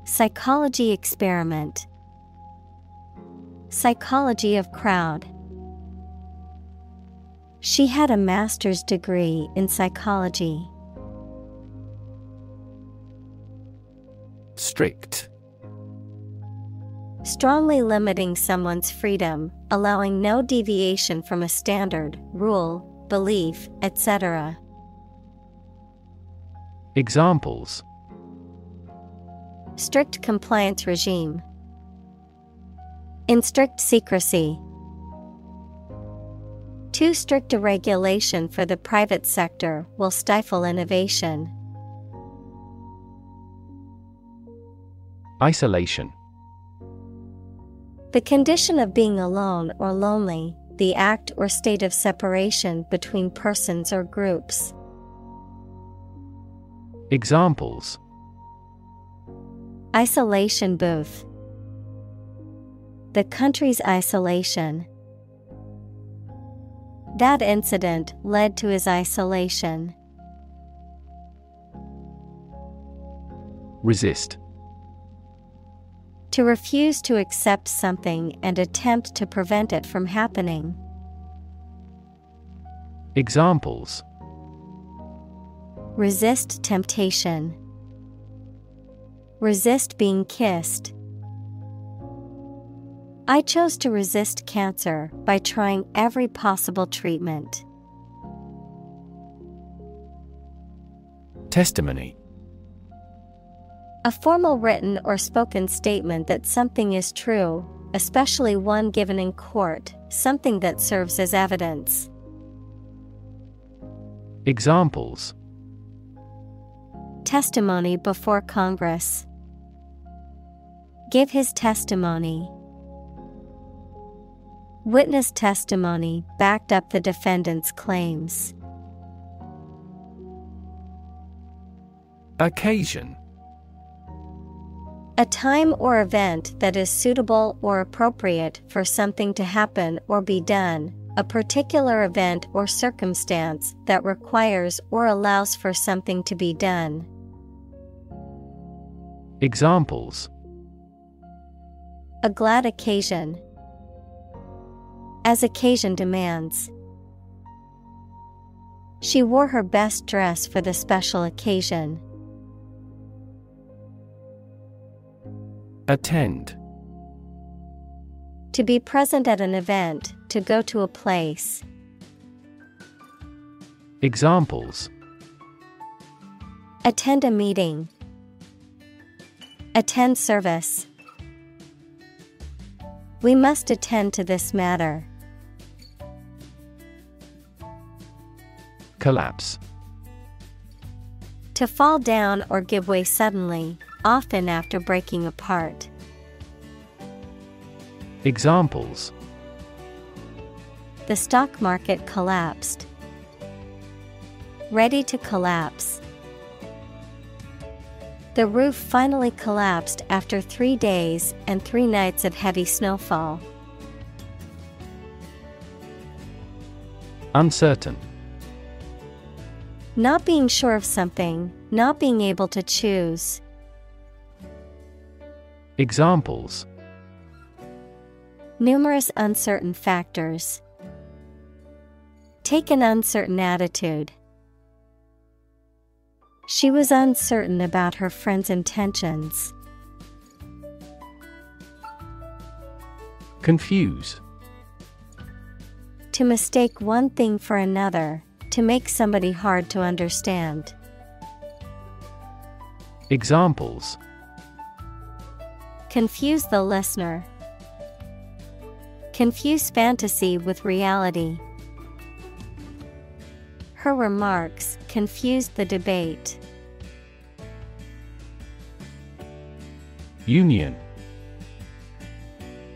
Psychology experiment. Psychology of crowd. She had a master's degree in psychology. Strict. Strongly limiting someone's freedom, allowing no deviation from a standard, rule, belief, etc. Examples Strict compliance regime. In strict secrecy. Too strict a regulation for the private sector will stifle innovation. Isolation. The condition of being alone or lonely, the act or state of separation between persons or groups. Examples Isolation booth. The country's isolation. That incident led to his isolation. Resist. To refuse to accept something and attempt to prevent it from happening. Examples Resist temptation. Resist being kissed. I chose to resist cancer by trying every possible treatment. Testimony. A formal written or spoken statement that something is true, especially one given in court, something that serves as evidence. Examples Testimony before Congress. Give his testimony. Witness testimony backed up the defendant's claims. Occasion. A time or event that is suitable or appropriate for something to happen or be done, a particular event or circumstance that requires or allows for something to be done. Examples A glad occasion. As occasion demands. She wore her best dress for the special occasion. Attend. To be present at an event, to go to a place. Examples Attend a meeting. Attend service. We must attend to this matter. Collapse. To fall down or give way suddenly, often after breaking apart. Examples The stock market collapsed. Ready to collapse. The roof finally collapsed after three days and three nights of heavy snowfall. Uncertain. Not being sure of something, not being able to choose. Examples Numerous uncertain factors. Take an uncertain attitude. She was uncertain about her friend's intentions. Confuse To mistake one thing for another, to make somebody hard to understand. Examples Confuse the listener. Confuse fantasy with reality. Her remarks confused the debate. Union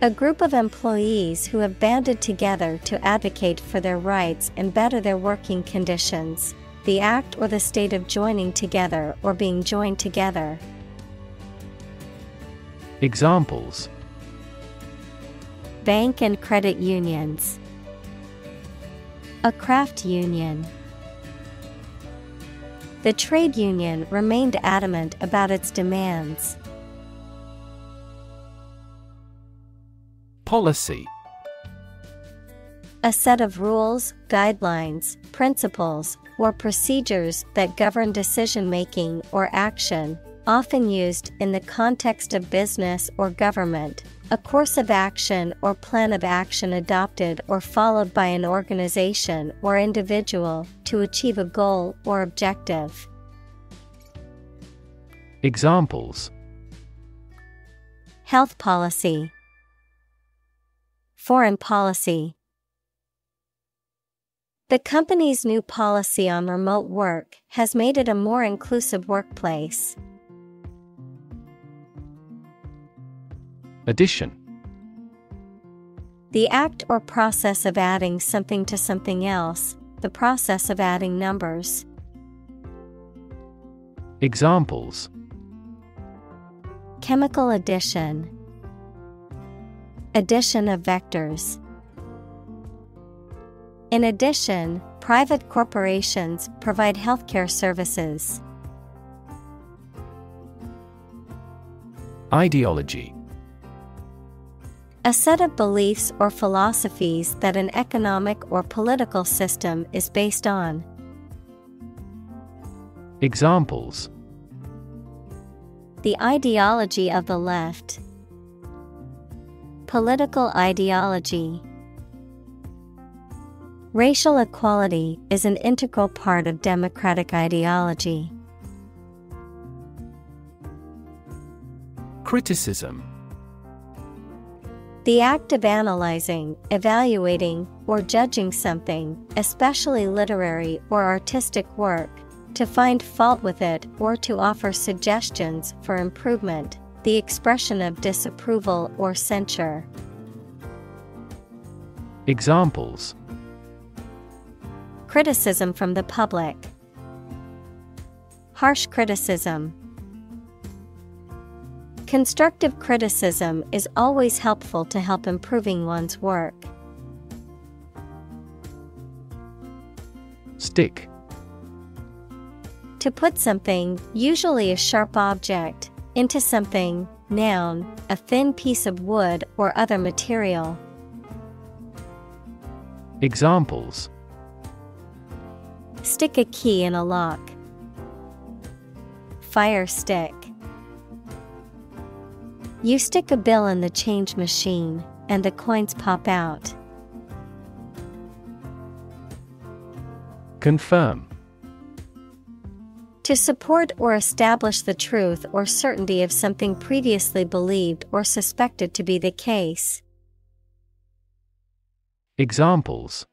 A group of employees who have banded together to advocate for their rights and better their working conditions. The act or the state of joining together or being joined together. Examples Bank and credit unions. A craft union. The trade union remained adamant about its demands. Policy A set of rules, guidelines, principles, or procedures that govern decision making or action, often used in the context of business or government. A course of action or plan of action adopted or followed by an organization or individual to achieve a goal or objective. Examples Health policy, Foreign policy. The company's new policy on remote work has made it a more inclusive workplace. Addition The act or process of adding something to something else, the process of adding numbers. Examples Chemical addition, Addition of vectors. In addition, private corporations provide healthcare services. Ideology A set of beliefs or philosophies that an economic or political system is based on. Examples The ideology of the left. Political ideology. Racial equality is an integral part of democratic ideology. Criticism The act of analyzing, evaluating, or judging something, especially literary or artistic work, to find fault with it or to offer suggestions for improvement, the expression of disapproval or censure. Examples Criticism from the public. Harsh criticism. Constructive criticism is always helpful to help improving one's work. Stick To put something, usually a sharp object, into something, noun, a thin piece of wood or other material. Examples Stick a key in a lock. Fire stick. You stick a bill in the change machine, and the coins pop out. Confirm To support or establish the truth or certainty of something previously believed or suspected to be the case. Examples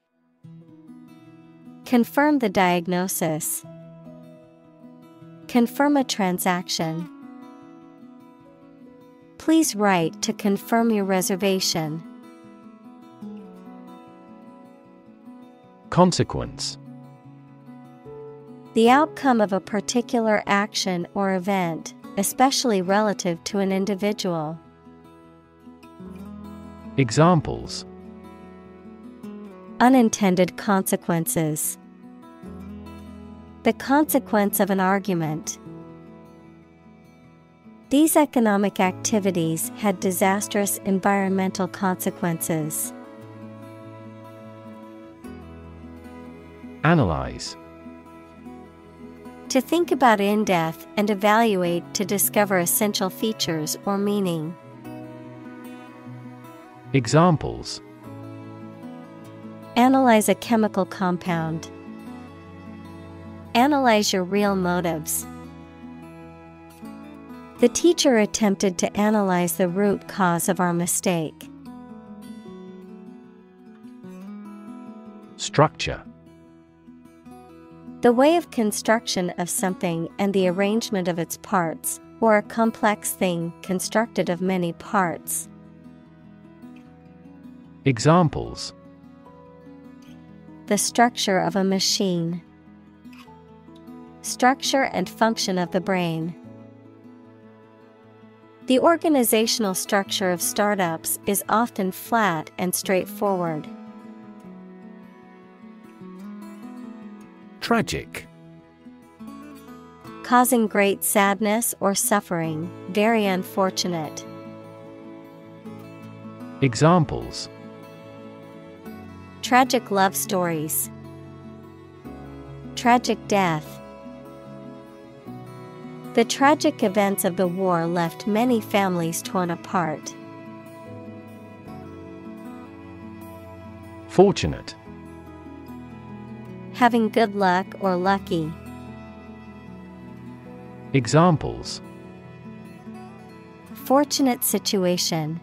Confirm the diagnosis. Confirm a transaction. Please write to confirm your reservation. Consequence The outcome of a particular action or event, especially relative to an individual. Examples Unintended consequences. The consequence of an argument. These economic activities had disastrous environmental consequences. Analyze To think about in depth and evaluate to discover essential features or meaning. Examples Analyze a chemical compound. Analyze your real motives. The teacher attempted to analyze the root cause of our mistake. Structure The way of construction of something and the arrangement of its parts, or a complex thing constructed of many parts. Examples The structure of a machine. Structure and function of the brain. The organizational structure of startups is often flat and straightforward. Tragic Causing great sadness or suffering, very unfortunate. Examples Tragic love stories. Tragic death. The tragic events of the war left many families torn apart. Fortunate Having good luck or lucky. Examples Fortunate situation.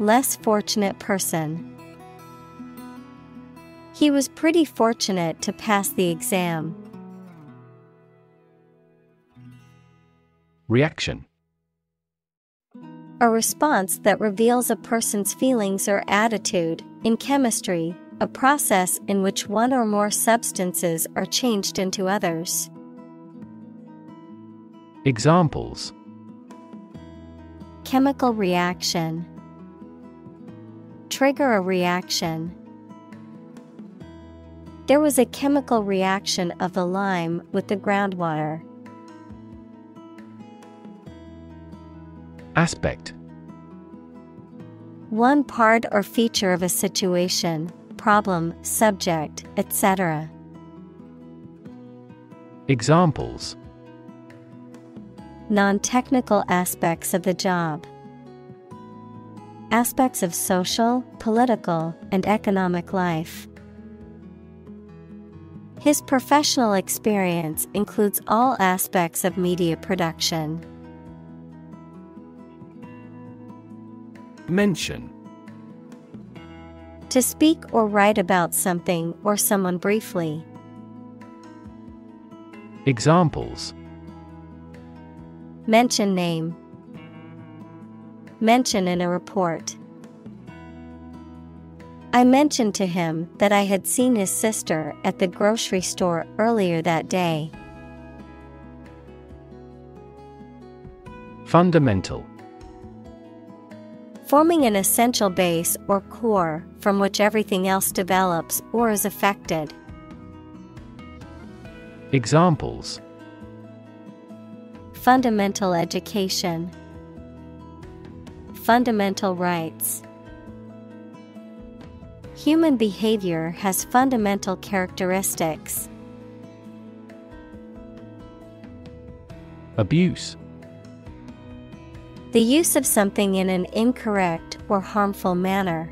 Less fortunate person. He was pretty fortunate to pass the exam. Reaction A response that reveals a person's feelings or attitude. In chemistry, a process in which one or more substances are changed into others. Examples Chemical reaction. Trigger a reaction. There was a chemical reaction of the lime with the groundwater. Aspect One part or feature of a situation, problem, subject, etc. Examples Non technical aspects of the job. Aspects of social, political, and economic life. His professional experience includes all aspects of media production. Mention To speak or write about something or someone briefly. Examples Mention name. Mention in a report. I mentioned to him that I had seen his sister at the grocery store earlier that day. Fundamental Forming an essential base or core from which everything else develops or is affected. Examples Fundamental education. Fundamental rights. Human behavior has fundamental characteristics. Abuse The use of something in an incorrect or harmful manner.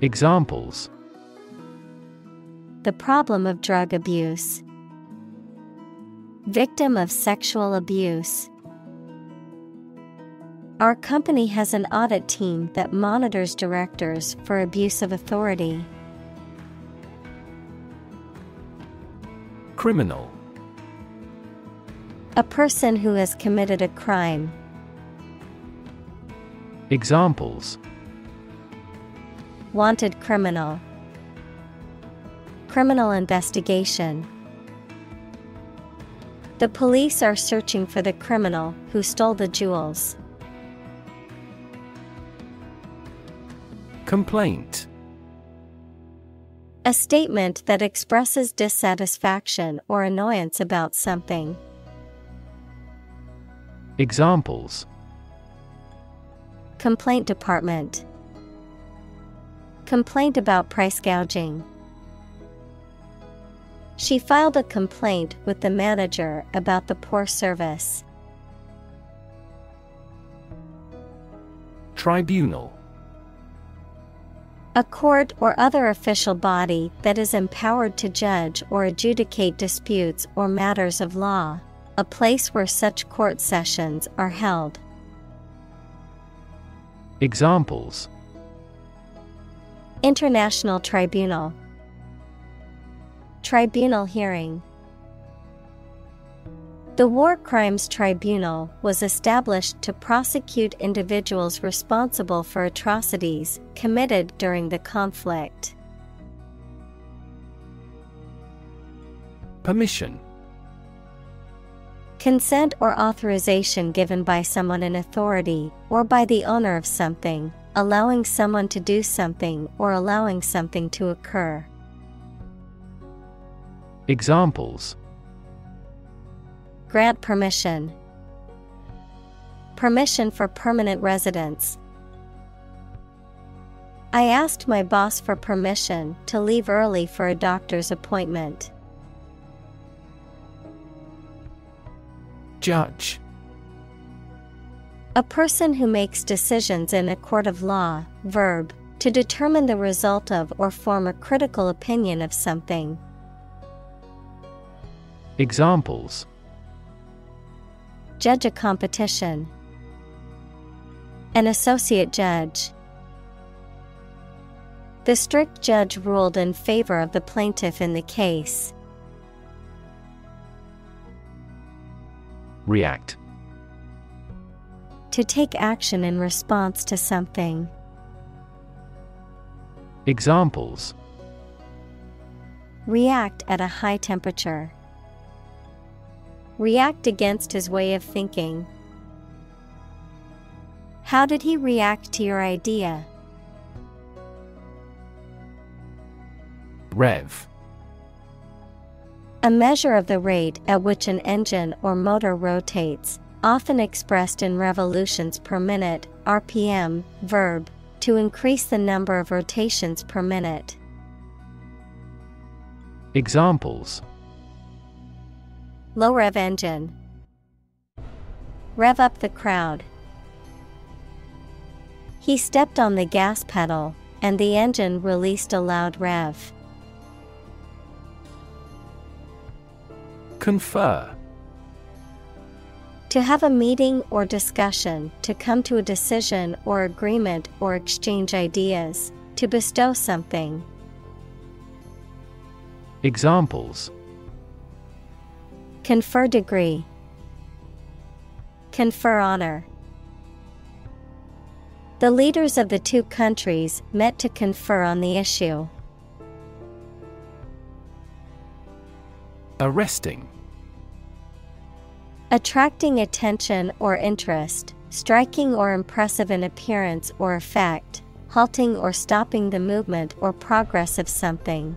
Examples The problem of drug abuse. Victim of sexual abuse. Our company has an audit team that monitors directors for abuse of authority. Criminal A person who has committed a crime. Examples Wanted criminal. Criminal investigation. The police are searching for the criminal who stole the jewels. Complaint A statement that expresses dissatisfaction or annoyance about something. Examples Complaint Department Complaint about price gouging. She filed a complaint with the manager about the poor service. Tribunal A court or other official body that is empowered to judge or adjudicate disputes or matters of law, a place where such court sessions are held. Examples International Tribunal Tribunal hearing The War Crimes Tribunal was established to prosecute individuals responsible for atrocities committed during the conflict. Permission Consent or authorization given by someone in authority or by the owner of something, allowing someone to do something or allowing something to occur. Examples Grant permission. Permission for permanent residence. I asked my boss for permission to leave early for a doctor's appointment. Judge A person who makes decisions in a court of law, verb, to determine the result of or form a critical opinion of something. Examples Judge a competition. An associate judge. The strict judge ruled in favor of the plaintiff in the case. React To take action in response to something. Examples React at a high temperature. React against his way of thinking. How did he react to your idea? Rev A measure of the rate at which an engine or motor rotates, often expressed in revolutions per minute, RPM, verb, to increase the number of rotations per minute. Examples Low rev engine. Rev up the crowd. He stepped on the gas pedal, and the engine released a loud rev. Confer To have a meeting or discussion, to come to a decision or agreement or exchange ideas, to bestow something. Examples Confer degree. Confer honor. The leaders of the two countries met to confer on the issue. Arresting Attracting attention or interest, striking or impressive in appearance or effect, halting or stopping the movement or progress of something.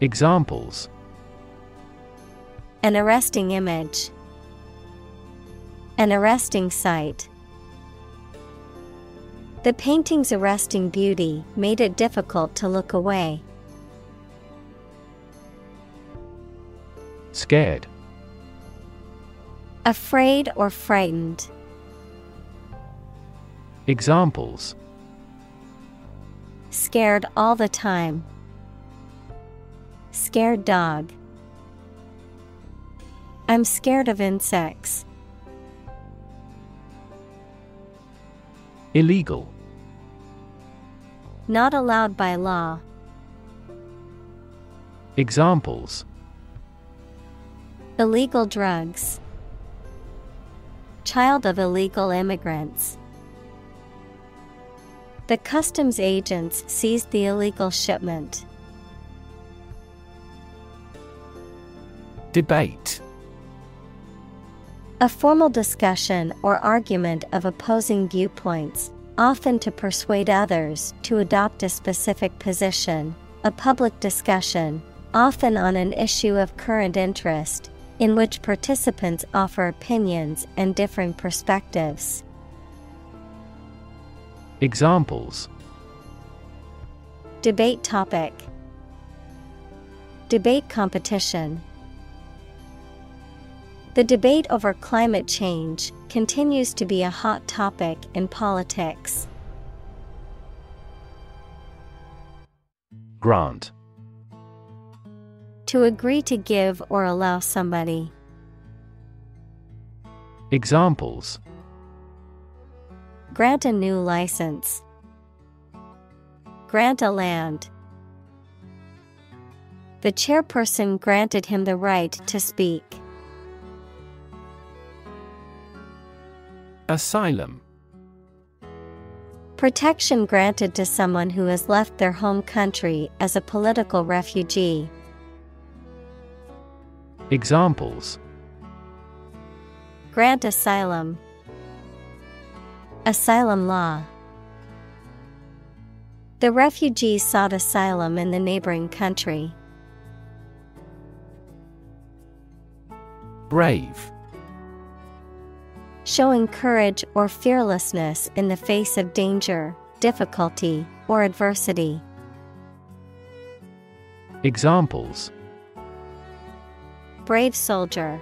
Examples An arresting image. An arresting sight. The painting's arresting beauty made it difficult to look away. Scared Afraid or frightened. Examples Scared all the time. Scared dog. I'm scared of insects. Illegal Not allowed by law. Examples Illegal drugs. Child of illegal immigrants. The customs agents seized the illegal shipment. Debate A formal discussion or argument of opposing viewpoints, often to persuade others to adopt a specific position, a public discussion, often on an issue of current interest, in which participants offer opinions and differing perspectives. Examples Debate topic Debate competition The debate over climate change continues to be a hot topic in politics. Grant To agree to give or allow somebody. Examples Grant a new license. Grant a land. The chairperson granted him the right to speak. Asylum Protection granted to someone who has left their home country as a political refugee. Examples Grant asylum. Asylum law. The refugees sought asylum in the neighboring country. Brave Showing courage or fearlessness in the face of danger, difficulty, or adversity. Examples Brave soldier.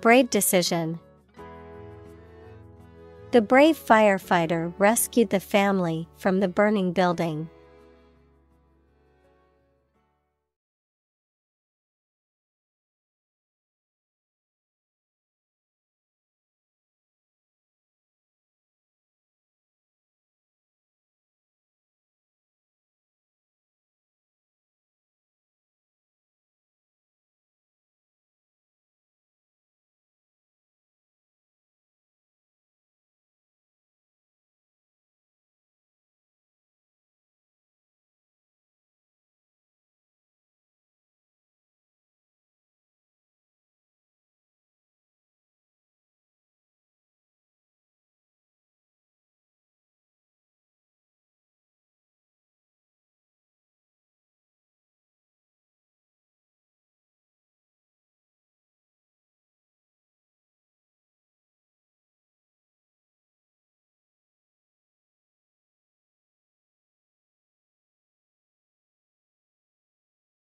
Brave decision. The brave firefighter rescued the family from the burning building.